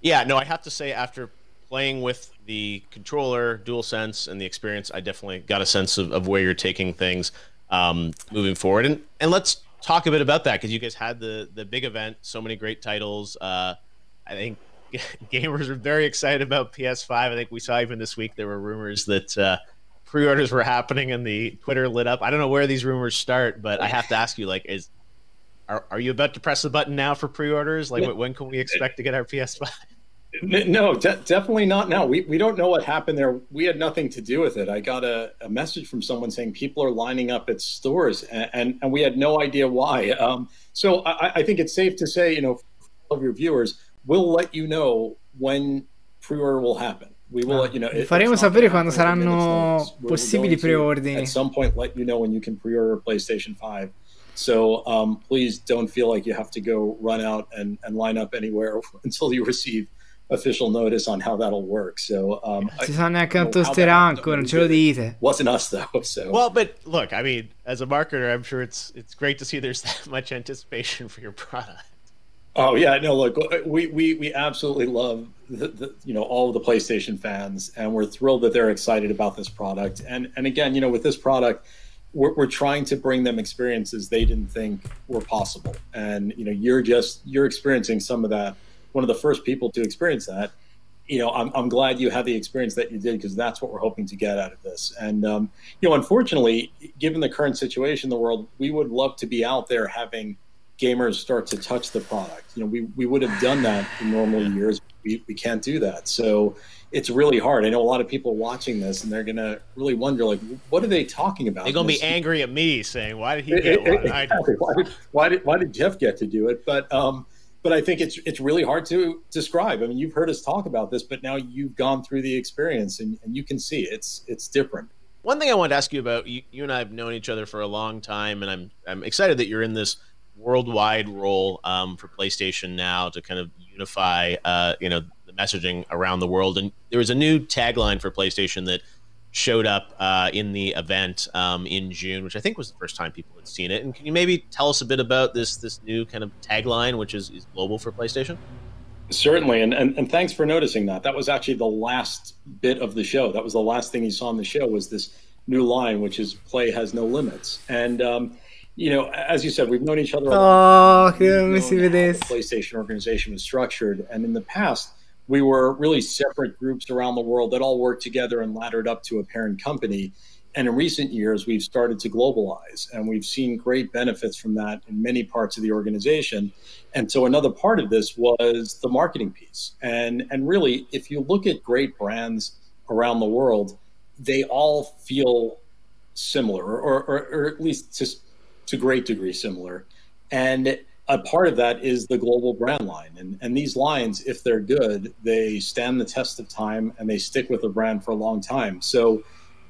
Yeah, no, I have to say, after playing with the controller, DualSense, and the experience, I definitely got a sense of, of where you're taking things um, moving forward. And and let's talk a bit about that because you guys had the the big event, so many great titles. Uh, I think gamers are very excited about PS5. I think we saw even this week there were rumors that uh, pre-orders were happening and the Twitter lit up. I don't know where these rumors start, but I have to ask you, like, is are, are you about to press the button now for pre-orders? Like, when can we expect to get our PS5? No, de- definitely not now. We, we don't know what happened there. We had nothing to do with it. I got a, a message from someone saying people are lining up at stores, and, and, and we had no idea why. Um, so I, I, think it's safe to say, you know, for all of your viewers, we'll let you know when pre-order will happen. We will ah, let you know. Faremo sapere quando saranno possibili preordini. At some point, let you know when you can pre-order PlayStation 5. So um, please don't feel like you have to go run out and, and line up anywhere until you receive official notice on how that'll work. So um, ci sa neanche quanto costerà ancora, non ce lo dite. Wasn't us though. So well, but look, I mean, as a marketer, I'm sure it's it's great to see there's that much anticipation for your product. Oh yeah, no. Look, we we we absolutely love the, the, you know all of the PlayStation fans, and we're thrilled that they're excited about this product. And and again, you know, with this product, we're, we're trying to bring them experiences they didn't think were possible. And you know, you're just you're experiencing some of that one of the first people to experience that. You know, I'm, I'm glad you had the experience that you did because that's what we're hoping to get out of this. And, um, you know, unfortunately, given the current situation in the world, we would love to be out there having gamers start to touch the product. You know, we, we would have done that in normal years. We, we can't do that. So it's really hard. I know a lot of people watching this and they're going to really wonder, like, what are they talking about? They're going to be angry at me saying, why did he get one? Exactly. Why, did, why, did, why did Jeff get to do it? But, um, but I think it's it's really hard to describe. I mean, you've heard us talk about this, but now you've gone through the experience and, and you can see it's it's different. One thing I wanted to ask you about you, you and I have known each other for a long time, and I'm I'm excited that you're in this worldwide role um, for PlayStation now to kind of unify uh, you know the messaging around the world. And there was a new tagline for PlayStation that showed up uh, in the event um, in June, which I think was the first time people had seen it. And can you maybe tell us a bit about this this new kind of tagline, which is, is global for PlayStation? Certainly, and, and and thanks for noticing that. That was actually the last bit of the show. That was the last thing you saw on the show was this new line, which is "Play has no limits." And um, you know, as you said, we've known each other. Oh, let me see this. The PlayStation organization was structured, and in the past, we were really separate groups around the world that all worked together and laddered up to a parent company. And in recent years, we've started to globalize, and we've seen great benefits from that in many parts of the organization. And so, another part of this was the marketing piece. And and really, if you look at great brands around the world, they all feel similar, or or, or at least to to great degree similar. And a part of that is the global brand line. And, and these lines, if they're good, they stand the test of time and they stick with the brand for a long time. So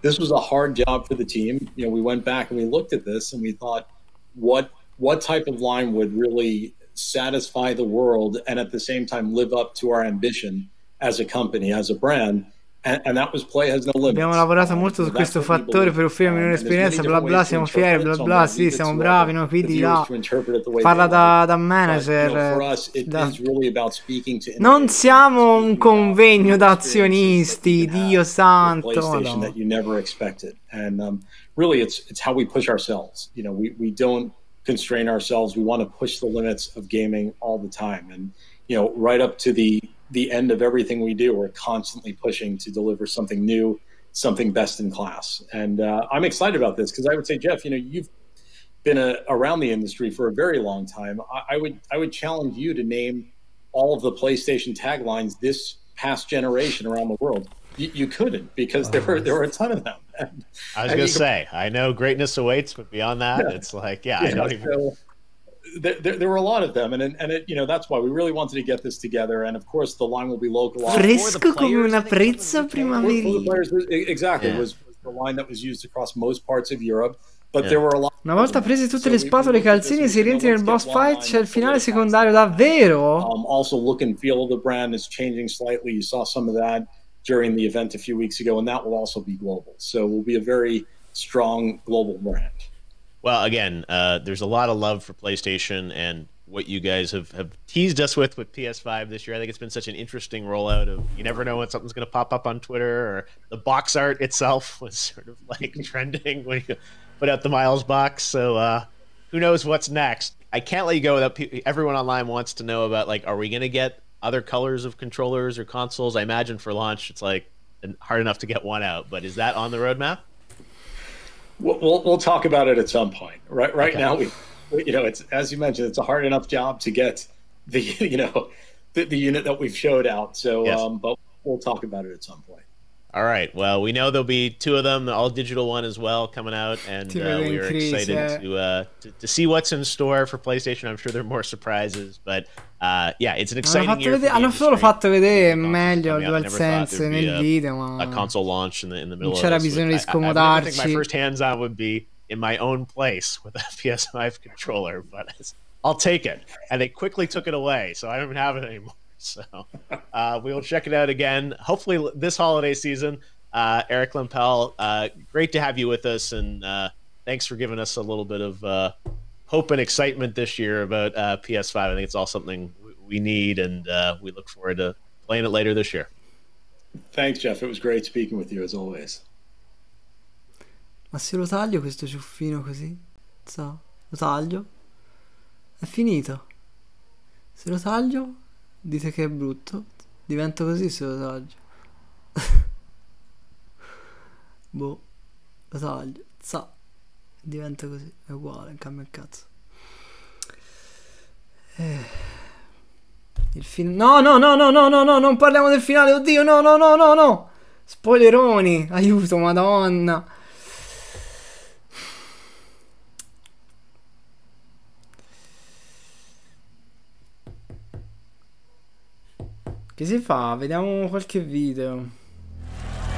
this was a hard job for the team. You know, we went back and we looked at this and we thought, what what type of line would really satisfy the world and at the same time live up to our ambition as a company, as a brand? And that was play has no Abbiamo lavorato uh, molto su questo fattore per offrirmi uh, un'esperienza, bla bla, siamo fieri, bla bla, sì, siamo bravi, no? quindi là, parla da, da manager. Da... Non siamo un convegno da azionisti, Dio santo. No. And um, really, it's it's how we push ourselves. You know, we we don't constrain ourselves. We want to push the limits of gaming all the time. And you know, right up to the the end of everything we do, we're constantly pushing to deliver something new, something best in class. And uh, I'm excited about this because I would say, Jeff, you know, you've been a, around the industry for a very long time. I, I would I would challenge you to name all of the PlayStation taglines this past generation around the world. You, you couldn't because there were there were a ton of them. And, I was gonna say, I know greatness awaits, but beyond that, Yeah. it's like, yeah, I don't know, even. So there, there, there were a lot of them, and and it, you know that's why we really wanted to get this together. And of course, the line will be localized. Fresco come una I think some brezza of the For- for the players, exactly Yeah. was, was the line that was used across most parts of Europe. But Yeah. there were a lot. Una volta prese tutte So le we- we spatole e looked at this calzini e and si we said, rientri nel boss fight, line c'è il that finale solidifies secondario, davvero? Um, also, look and feel of the brand is changing slightly. You saw some of that during the event a few weeks ago, and that will also be global. So we'll be a very strong global brand. Well, again, uh, there's a lot of love for PlayStation and what you guys have, have teased us with with PS5 this year. I think it's been such an interesting rollout of you never know when something's going to pop up on Twitter or the box art itself was sort of like trending when you put out the Miles box. So uh, who knows what's next? I can't let you go without pe- everyone online wants to know about like, are we going to get other colors of controllers or consoles? I imagine for launch it's like hard enough to get one out, but is that on the roadmap? We'll, we'll, we'll talk about it at some point. Right right Okay. now, we, you know, it's as you mentioned, it's a hard enough job to get the you know the, the unit that we've showed out. So, Yes. um, but we'll talk about it at some point. All right. Well, we know there'll be two of them, the all digital one as well, coming out, and uh, we are excited eh. to, uh, to to see what's in store for PlayStation. I'm sure there are more surprises, but uh, yeah, it's an exciting fatto year. vedere- hanno solo fatto vedere meglio il coming out. I never thought DualSense nel video, ma a console launch in the in the middle Non c'era bisogno di I- I- I think my first hands-on would be in my own place with a PS5 controller, but I'll take it. And they quickly took it away, so I don't even have it anymore. So uh, we will check it out again. Hopefully this holiday season. Uh, Eric Lempel, uh, great to have you with us, and uh, thanks for giving us a little bit of uh, hope and excitement this year about uh, PS5. I think it's all something we- we need, and uh, we look forward to playing it later this year. Thanks, Jeff. It was great speaking with you as always. Ma se lo taglio questo ciuffino così? So, lo taglio? È finito. Se lo taglio, dite che è brutto. Divento così se lo taglio. boh, lo taglio. Sa, diventa così. È uguale, cambia il cazzo. Eh. Il film. No, no, no, no, no, no, no, non parliamo del finale. Oddio, no, no, no, no, no. Spoileroni. Aiuto, madonna. Che si fa? Vediamo qualche video.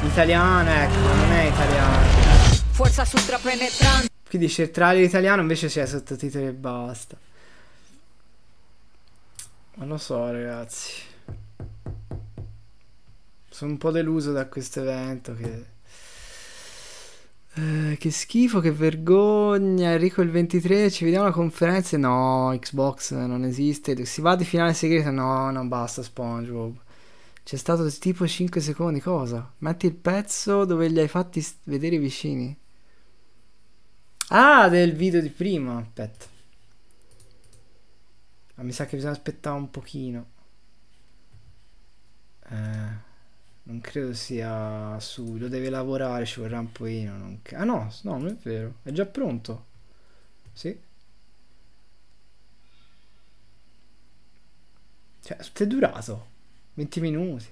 Italiano, ecco, non è italiano. Fuerza suprapenetrante. Qui dice il trailer italiano, invece c'è sottotitoli e basta. Non lo so, ragazzi. Sono un po' deluso da questo evento che... Eh, che schifo, che vergogna. Enrico il 23, ci vediamo alla conferenza? No, Xbox non esiste. Si va di finale segreto? No, non basta SpongeBob. C'è stato tipo 5 secondi, cosa? Metti il pezzo dove li hai fatti vedere i vicini. Ah, del video di prima. Aspetta. Ma mi sa che bisogna aspettare un pochino. Eh, non credo sia subito. Deve lavorare, ci vorrà un pochino. non ah no, no, non è vero. È già pronto. Sì. Cioè, è durato 20 minuti.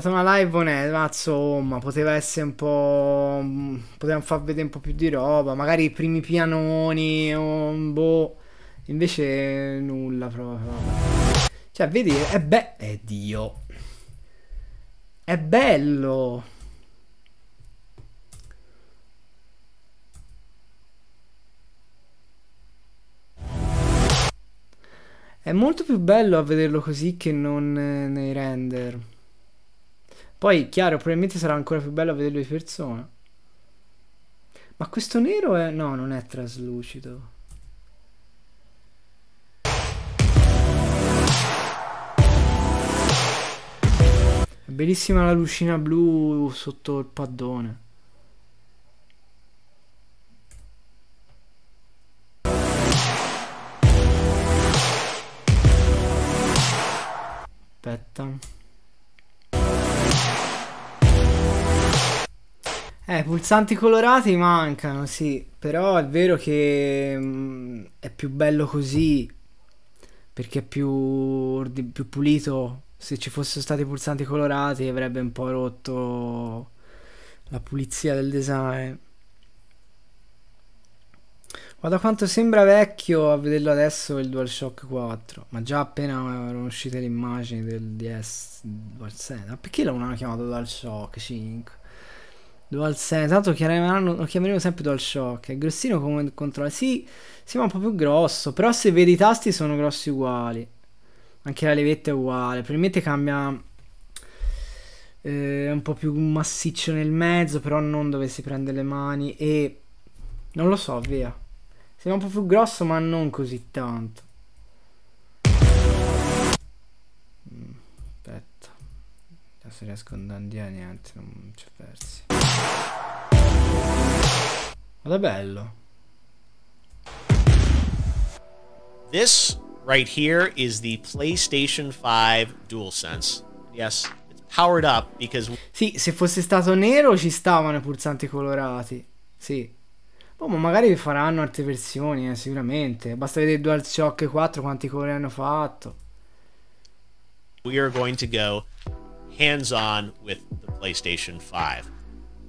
Stata una live ma insomma, poteva essere un po'. Potevamo far vedere un po' più di roba, magari i primi pianoni, o boh. Invece nulla proprio. Cioè, vedi, è be- è Dio. È bello. È molto più bello a vederlo così che non eh, nei render. Poi, chiaro, probabilmente sarà ancora più bello vederlo di persona. Ma questo nero è... No, non è traslucido. È bellissima la lucina blu sotto il paddone. Aspetta. Eh, pulsanti colorati mancano, sì, però è vero che mm, è più bello così perché è più, più pulito. Se ci fossero stati pulsanti colorati avrebbe un po' rotto la pulizia del design. Guarda quanto sembra vecchio a vederlo adesso il DualShock 4, ma già appena erano uscite le immagini del DS DualSense. Ma perché non hanno chiamato DualShock 5? DualSense, tanto lo chiameremo sempre DualShock. È grossino come controller. Sì, sì, ma un po' più grosso. Però se vedi i tasti sono grossi uguali. Anche la levetta è uguale. Probabilmente cambia. eh, un po' più massiccio nel mezzo, però non dove si prende le mani. E non lo so, via. Sembra un po' più grosso, ma non così tanto. Adesso riesco ad andare indietro, niente, non ci ho persi. Guarda bello. This right here is the PlayStation 5 DualSense. Yes, it's powered up because Sì, se fosse stato nero ci stavano i pulsanti colorati. Sì. Boh, ma magari faranno altre versioni, eh, sicuramente. Basta vedere DualShock 4 quanti colori hanno fatto. we are going to go hands on with the PlayStation 5.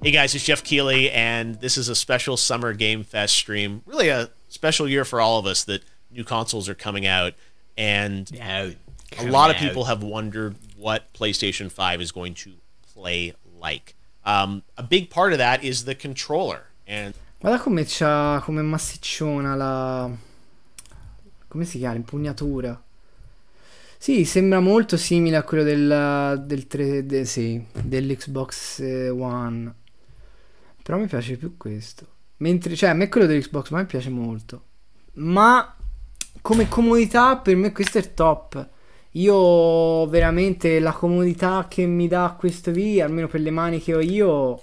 Hey guys, it's Jeff Keighley, and this is a special Summer Game Fest stream. Really a special year for all of us that new consoles are coming out. And a lot of people have wondered what PlayStation 5 is going to play like. Um, a big part of that is the controller. And Guarda come c'ha come massicciona la come si chiama? Impugnatura. Sì, sembra molto simile a quello del, del 3 de- sì, dell'Xbox eh, One. Però mi piace più questo. Mentre, cioè, a me quello dell'Xbox One piace molto. Ma come comodità per me questo è top. Io veramente la comodità che mi dà questo V, almeno per le mani che ho io,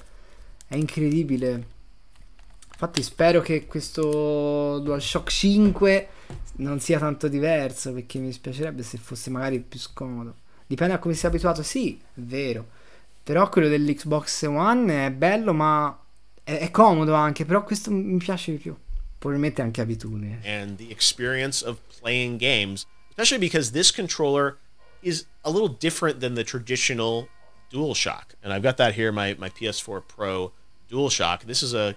è incredibile. Infatti spero che questo DualShock 5 non sia tanto diverso perché mi dispiacerebbe se fosse magari più scomodo. Dipende da come sei abituato, sì, è vero. Però quello dell'Xbox One è bello, ma è, è comodo anche, però questo mi piace di più. Probabilmente anche abitudine. and the experience of playing games, especially because this controller is a little different than the traditional DualShock. And I've got that here, my, my PS4 Pro DualShock. This is a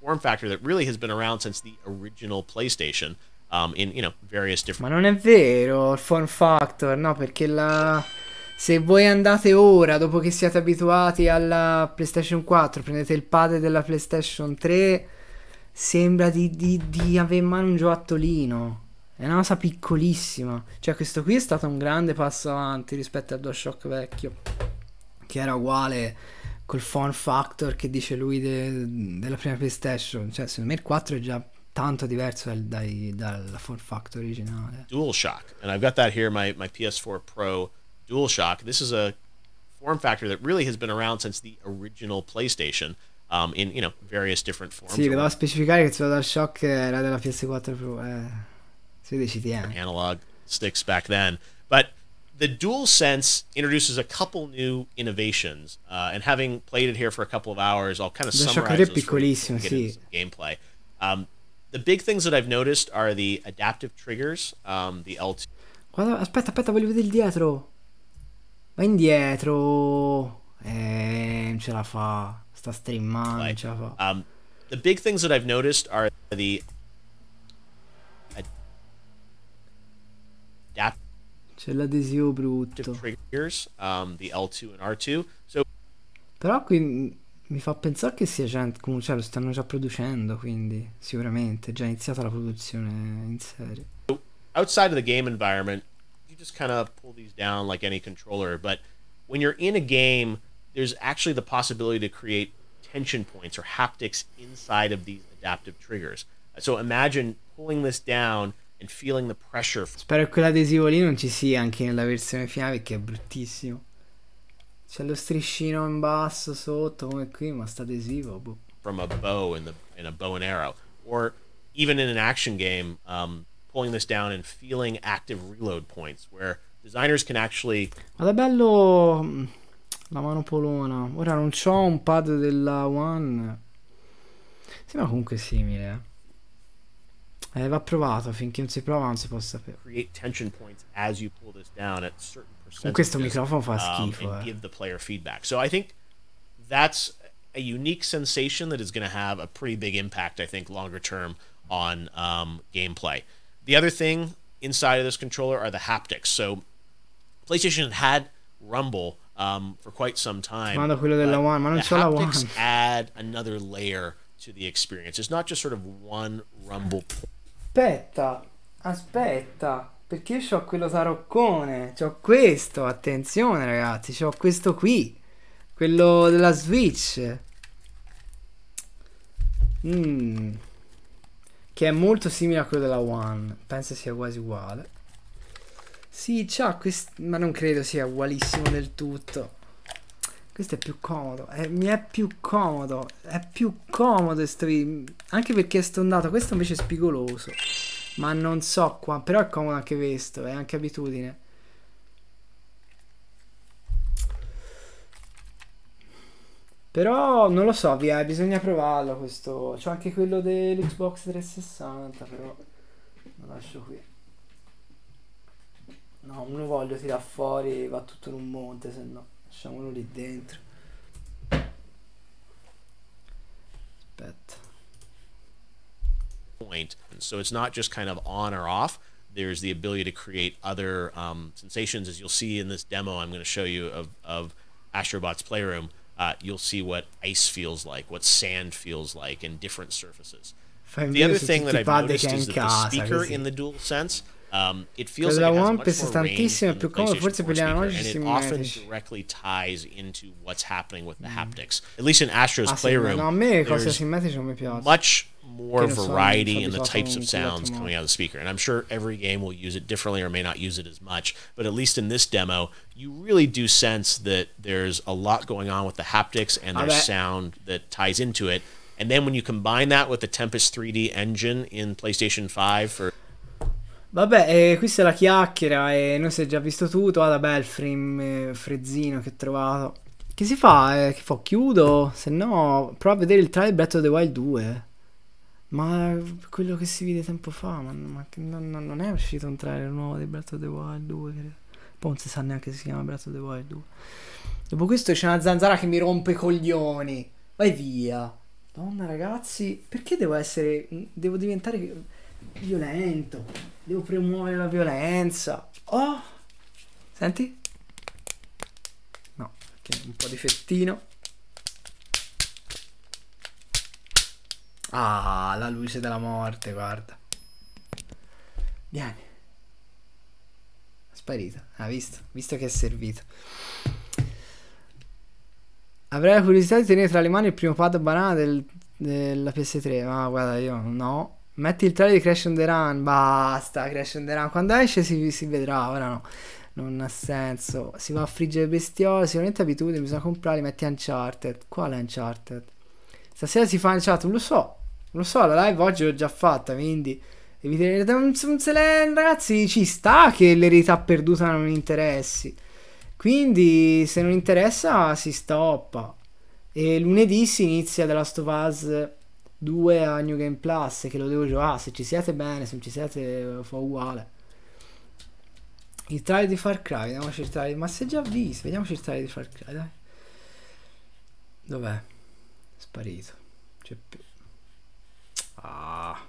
form factor that really has been around since the original PlayStation um, in, you know, various Ma different non è vero il form factor, no, perché la... se voi andate ora, dopo che siete abituati alla PlayStation 4, prendete il pad della PlayStation 3, sembra di, di, di avere in mano un giocattolino. È una cosa piccolissima. Cioè, questo qui è stato un grande passo avanti rispetto al DualShock vecchio, che era uguale col form factor che dice lui de- della prima PlayStation. Cioè, secondo me il 4 è già tanto diverso dal, dai- dal originale. DualShock. And I've got that here, my, my PS4 Pro DualShock. This is a form factor that really has been around since the original PlayStation um, in, you know, various different forms. Sì, doveva specificare che il DualShock era della PS4 Pro. Eh, si vede ci analog sticks back then. But the DualSense introduces a couple new innovations, uh, and having played it here for a couple of hours, I'll kind of DualShock summarize 3 those for piccolissimo, sì. gameplay. Um, the big things that I've noticed are the adaptive triggers, um, the L2 Guarda, aspetta, aspetta, voglio vedere il dietro. Va indietro. Eh, non ce la fa. Sta streamando, non ce la fa. Um, the big things that I've noticed are the adaptive C'è l'adesivo brutto. triggers, um, the L2 and R2. So Però qui mi fa pensare che sia già, comunque, cioè, lo stanno già producendo, quindi sicuramente è già iniziata la produzione in serie. outside of the game environment, you just kind of pull these down like any controller. But when you're in a game, there's actually the possibility to create tension points or haptics inside of these adaptive triggers. So imagine pulling this down and feeling the pressure Spero che quell'adesivo lì non ci sia anche nella versione finale perché è bruttissimo. C'è lo striscino in basso, sotto, come qui, ma sta adesivo, boh. from a bow in the in a bow and arrow, or even in an action game, um, pulling this down and feeling active reload points where designers can actually Ma da bello mm, la mano polona. Ora non c'ho un pad della One. Sembra comunque simile. Eh. Eh, va provato, finché non si prova non si può sapere. create tension points as you pull this down at certain questo percentages microfono fa um, and eh. give the player feedback. So I think that's a unique sensation that is going to have a pretty big impact, I think, longer term on um, gameplay. The other thing inside of this controller are the haptics. So PlayStation had Rumble um, for quite some time. Mando quello della One, ma non the c'ho la haptics One. add another layer to the experience. It's not just sort of one Rumble Aspetta, aspetta, perché io ho quello taroccone, c'ho questo, attenzione ragazzi, c'ho questo qui, quello della Switch. Mm. Che è molto simile a quello della One, penso sia quasi uguale. Sì, c'ha questo, ma non credo sia ugualissimo del tutto. Questo è più comodo, eh, mi è più comodo, è più comodo sto vi- anche perché è stondato, questo invece è spigoloso. Ma non so qua, però è comodo anche questo, è anche abitudine. Però non lo so, via, bisogna provarlo questo. C'ho anche quello dell'Xbox 360, però lo lascio qui. No, lo voglio tirare fuori, va tutto in un monte, se no lasciamolo lì dentro. Aspetta. Point. And so it's not just kind of on or off. There's the ability to create other um, sensations, as you'll see in this demo I'm going to show you of, of Astrobot's Playroom. Uh, you'll see what ice feels like, what sand feels like, in different surfaces. The other thing that i I've noticed is that the speaker in the DualSense, um, Um, it feels Quello like it has One much pesa more range tantissimo, è più comodo, forse per gli analogici and it often simmetrici. directly ties into what's happening with the haptics. At least in Astro's sì, Playroom, no, a me cose there's simmetriche non mi piacciono. much more Che ne so, variety in the types of sounds coming out of the speaker. And I'm sure every game will use it differently or may not use it as much. But at least in this demo, you really do sense that there's a lot going on with the haptics and there's Vabbè. sound that ties into it. And then when you combine that with the Tempest 3D engine in PlayStation 5 for Vabbè, eh, questa è la chiacchiera e noi si è già visto tutto. Ah, vabbè, il frame eh, frezzino che ho trovato. Che si fa? Eh, che fa? Chiudo? Se no, prova a vedere il trailer Breath of the Wild 2. Ma quello che si vide tempo fa, ma, ma non, non- è uscito un trailer nuovo di Breath of the Wild 2. credo. Poi non si sa neanche se si chiama Breath of the Wild 2. Dopo questo c'è una zanzara che mi rompe i coglioni. Vai via. Donna, ragazzi, perché devo essere. Devo diventare violento. Devo promuovere la violenza. Oh! Senti? No, perché un po' di fettino. Ah, la luce della morte, guarda. Vieni. Sparito. Ha visto? Visto che è servito. Avrei la curiosità di tenere tra le mani il primo pad banana del- della PS3. Ma guarda, io no. Metti il trailer di Crash on the Run. Basta, Crash on the Run. Quando esce si, si vedrà. Ora no. Non ha senso. Si va a friggere bestiole. Sicuramente abitudini. Bisogna comprarli. Metti Uncharted. Quale Uncharted? Stasera si fa Uncharted. Lo so. Lo so, la live oggi l'ho già fatta. Quindi. non- non se le- Ragazzi, ci sta che l'eredità perduta non interessi. Quindi, se non interessa, si stoppa. E lunedì si inizia The Last of Us 2 a New Game Plus. Che lo devo giocare. Se ci siete bene, se non ci siete, fa uguale. Il trailer di Far Cry, vediamoci il trailer. Ma è già visto, vediamoci il trailer di Far Cry, dai. Dov'è? Sparito. C'è più. Ah.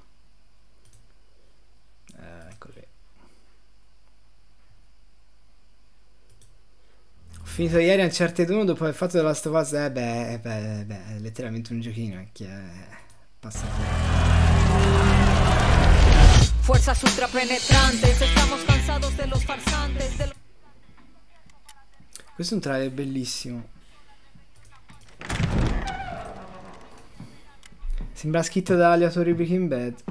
Eh, Ecco qui. Ho finito ieri Uncharted 1 dopo aver fatto The Last of Us. Eh beh, eh beh, eh beh, letteralmente un giochino. Che è passato. Fuerzas ultrapenetrantes, estamos cansados de los farsantes. De los... Questo è un trailer bellissimo. Sembra scritto dagli autori di Breaking Bad.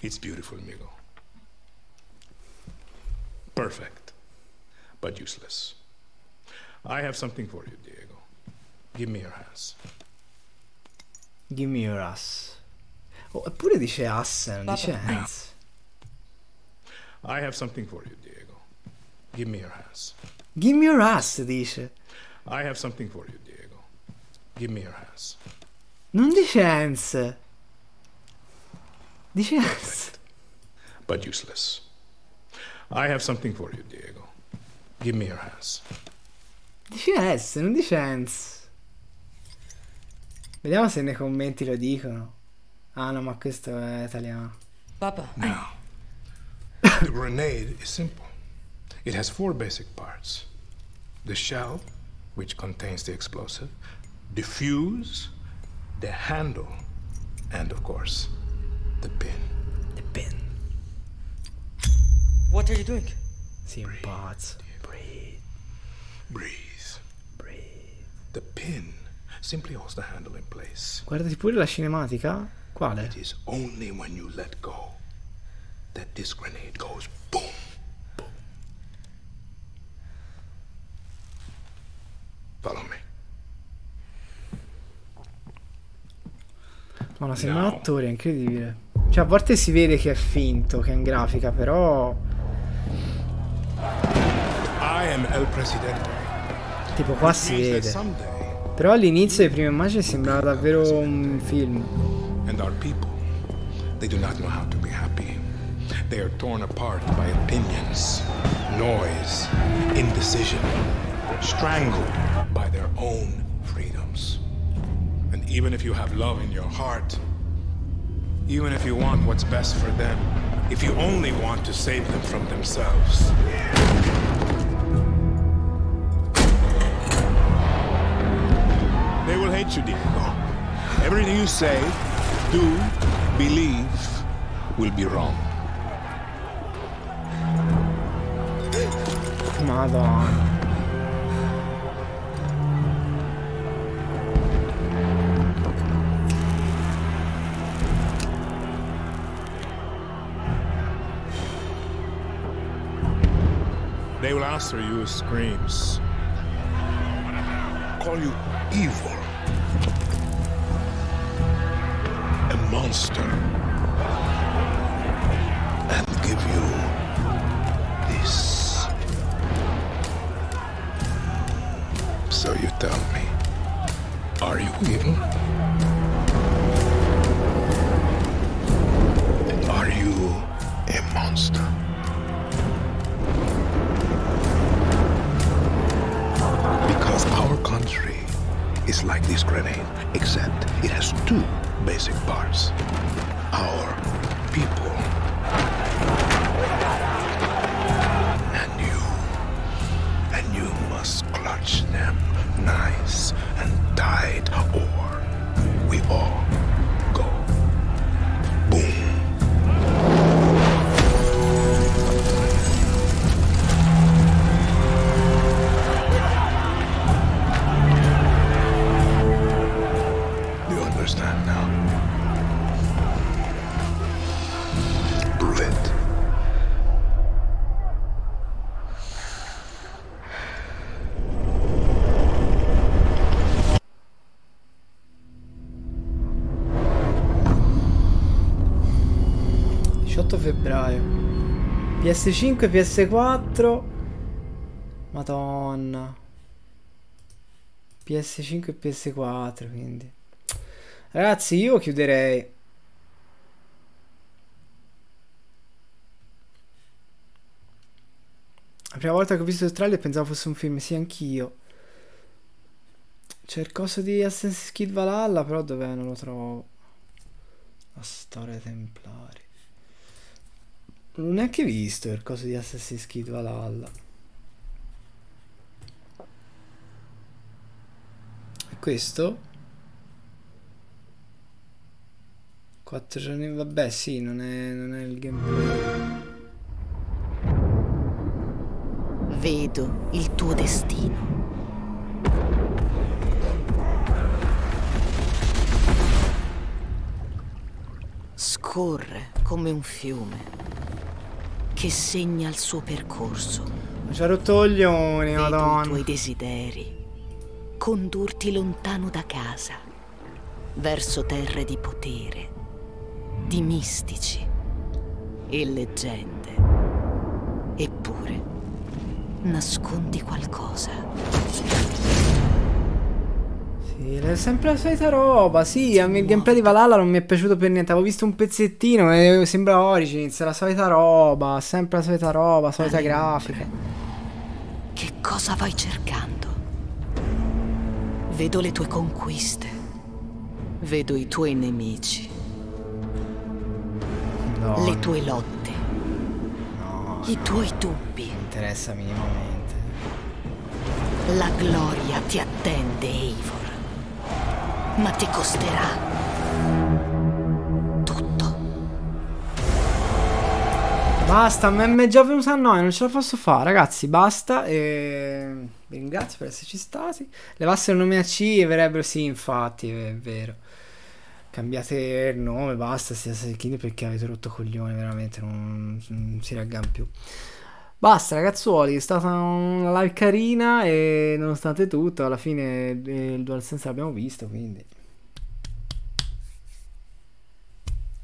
It's beautiful, Migo. Perfect, but useless. I have something for you, Diego. Give me your hands. Give me your ass. Oh, eppure dice ass, non dice hands. I have something for you, Diego. Give me your hands. Give me your ass, dice. I have something for you, Diego. Give me your hands. Non dice hands. Dice ass. Perfect, but useless. I have something for you, Diego. Give me your hands. Dice S, non dice hands. Vediamo se nei commenti lo dicono. Ah no, ma questo è italiano. Papa. Now, the grenade is simple. It has four basic parts the shell, which contains the explosive, the fuse, the handle, and of course, the pin. The pin. What are you doing? Sì, un pazzo. Breathe, Breathe. breathe. The pin simply holds the handle in place. Guardati pure la cinematica. Quale? It is only when you let go that this grenade goes boom. Follow me. Ma no, sembra un attore, è incredibile. Cioè, a volte si vede che è finto, che è in grafica, però. Tipo, qua si vede. Però all'inizio le prime immagini sembrava davvero un film. and our people, they do not know how to be happy. They are torn apart by opinions, noise, indecision, strangled by their own freedoms. And even if you have love in your heart, even if you want what's best for them, if you only want to save them from themselves, they hate you, Diego. Everything you say, do, believe will be wrong. Madonna. They will answer you with screams. Call you evil. A monster. And give you this. So you tell me, are you evil? Are you a monster? This grenade, except it has two basic parts. Febbraio. PS5 PS4. Madonna. PS5 e PS4, quindi. Ragazzi, io chiuderei. La prima volta che ho visto il trailer pensavo fosse un film, sì, anch'io. C'è il coso di Assassin's Creed Valhalla, però dov'è? Non lo trovo. La storia templari. Non ho neanche visto il coso di Assassin's Creed Valhalla. E questo? 4 giorni, vabbè, sì, non è, non è il gameplay. Vedo il tuo destino. Scorre come un fiume che segna il suo percorso. Ci ha rotto coglioni, Vedo i madonna. tuoi desideri condurti lontano da casa, verso terre di potere, di mistici e leggende. Eppure, nascondi qualcosa. È sempre la solita roba. Sì, a me il gameplay di Valhalla non mi è piaciuto per niente. Avevo visto un pezzettino e sembra Origins. La solita roba. Sempre la solita roba, solita grafica. Che cosa vai cercando? Vedo le tue conquiste. Vedo i tuoi nemici. No, le tue lotte. no, I tuoi dubbi. non interessa minimamente. La gloria ti attende, Eivor. Ma ti costerà. Basta, a me mi è già venuta a noia, non ce la posso fare, ragazzi. Basta. E vi ringrazio per esserci stati. Levassero il nome a C verrebbero. Sì, infatti, è vero. Cambiate il nome, basta. Stia Kid perché avete rotto coglione, veramente. Non, non si raggano più. Basta, ragazzuoli. È stata una live carina. E nonostante tutto, alla fine eh, il DualSense l'abbiamo visto. Quindi,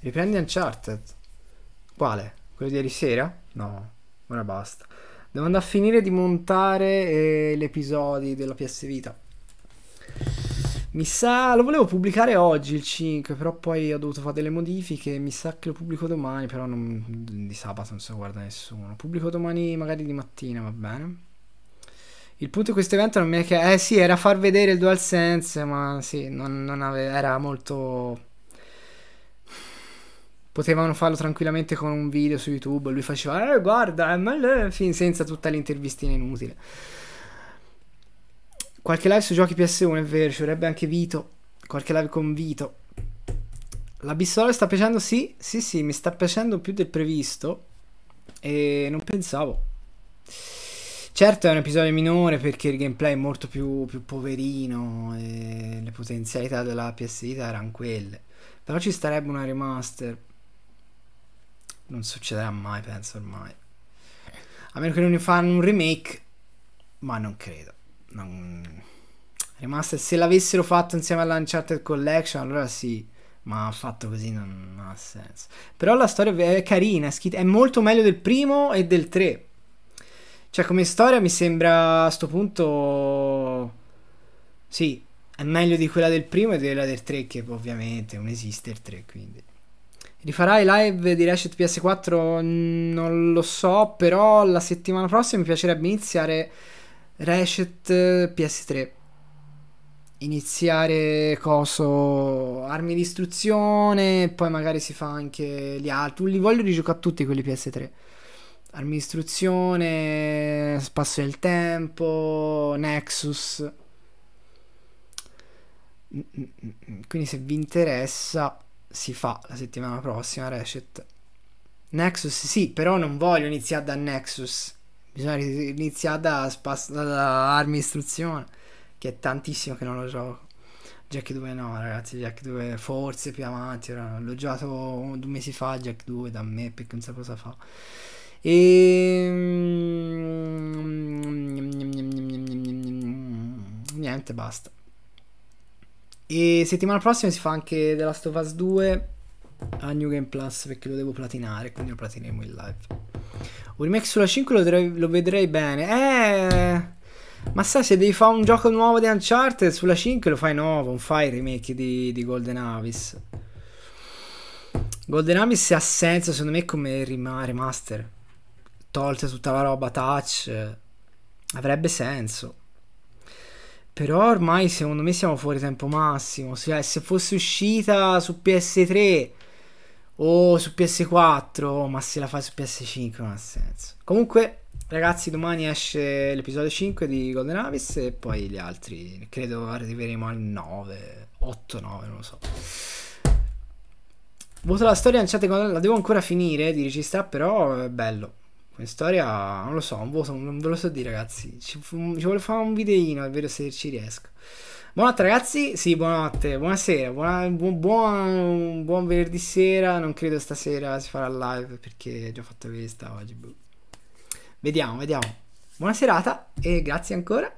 riprendi Uncharted. Quale? Quello di ieri sera? No, ora basta. Devo andare a finire di montare eh, gli episodi della PS Vita. Mi sa, lo volevo pubblicare oggi il 5, però poi ho dovuto fare delle modifiche. Mi sa che lo pubblico domani, però non- di sabato non si guarda nessuno. Pubblico domani magari di mattina, va bene. Il punto di questo evento non mi è che... Eh sì, era far vedere il DualSense, ma sì, non, non ave- era molto... Potevano farlo tranquillamente con un video su YouTube. Lui faceva, eh, guarda, eh, ma le-", fin senza tutta l'intervistina inutile. Qualche live su giochi PS1, è vero, ci vorrebbe anche Vito. Qualche live con Vito. La Bissola sta piacendo? Sì, sì, sì, mi sta piacendo più del previsto. E non pensavo. Certo è un episodio minore perché il gameplay è molto più, più poverino e le potenzialità della PS Vita erano quelle. Però ci starebbe una remaster. Non succederà mai, penso ormai. A meno che non ne fanno un remake, ma non credo. Non... Remaster, se l'avessero fatto insieme all'Uncharted Collection, allora sì. Ma fatto così non, non ha senso. Però la storia è carina, è, molto meglio del primo e del 3. Cioè, come storia mi sembra a sto punto. Sì, è meglio di quella del primo e di quella del 3, che ovviamente non esiste il 3, quindi. Rifarai live di Ratchet PS4? Mm, Non lo so, però la settimana prossima mi piacerebbe iniziare Eh, PS3. Iniziare coso armi di istruzione, poi magari si fa anche gli altri. Li voglio rigiocare tutti quelli PS3. Armi di istruzione, spasso del tempo, Nexus. Mm, mm, mm. Quindi se vi interessa si fa la settimana prossima Ratchet. Nexus sì, però non voglio iniziare da Nexus. Bisogna iniziare da, spas- da armi istruzione, che è tantissimo che non lo gioco. Jack 2 no, ragazzi, Jack 2 forse più avanti. L'ho giocato due mesi fa, Jack 2 da me, perché non so cosa fa. E niente, basta. E settimana prossima si fa anche The Last of Us 2 a New Game Plus perché lo devo platinare, quindi lo platineremo in live. Un remake sulla 5 lo, lo vedrei bene. Eh, ma sai, se devi fare un gioco nuovo di Uncharted sulla 5 lo fai nuovo, non fai il remake di, di Golden Abyss. Golden Abyss ha senso secondo me come remaster. Tolte tutta la roba touch, avrebbe senso. Però ormai secondo me siamo fuori tempo massimo. Se, se fosse uscita su PS3 o su PS4, ma se la fai su PS5 non ha senso. Comunque, ragazzi, domani esce l'episodio 5 di Golden Abyss e poi gli altri. Credo arriveremo al 9, 8, 9, non lo so. Voto la storia Uncharted quando la devo ancora finire di regista, però è bello. Come storia, non lo so, un voto, non ve lo so dire ragazzi. Ci, ci vuole fare un videino, è vero se ci riesco. Buonanotte ragazzi, sì, buonanotte, buonasera, buona- buon, buon, buon venerdì sera, non credo stasera si farà live perché ho già fatto questa oggi. boh. Vediamo, vediamo. Buona serata e grazie ancora.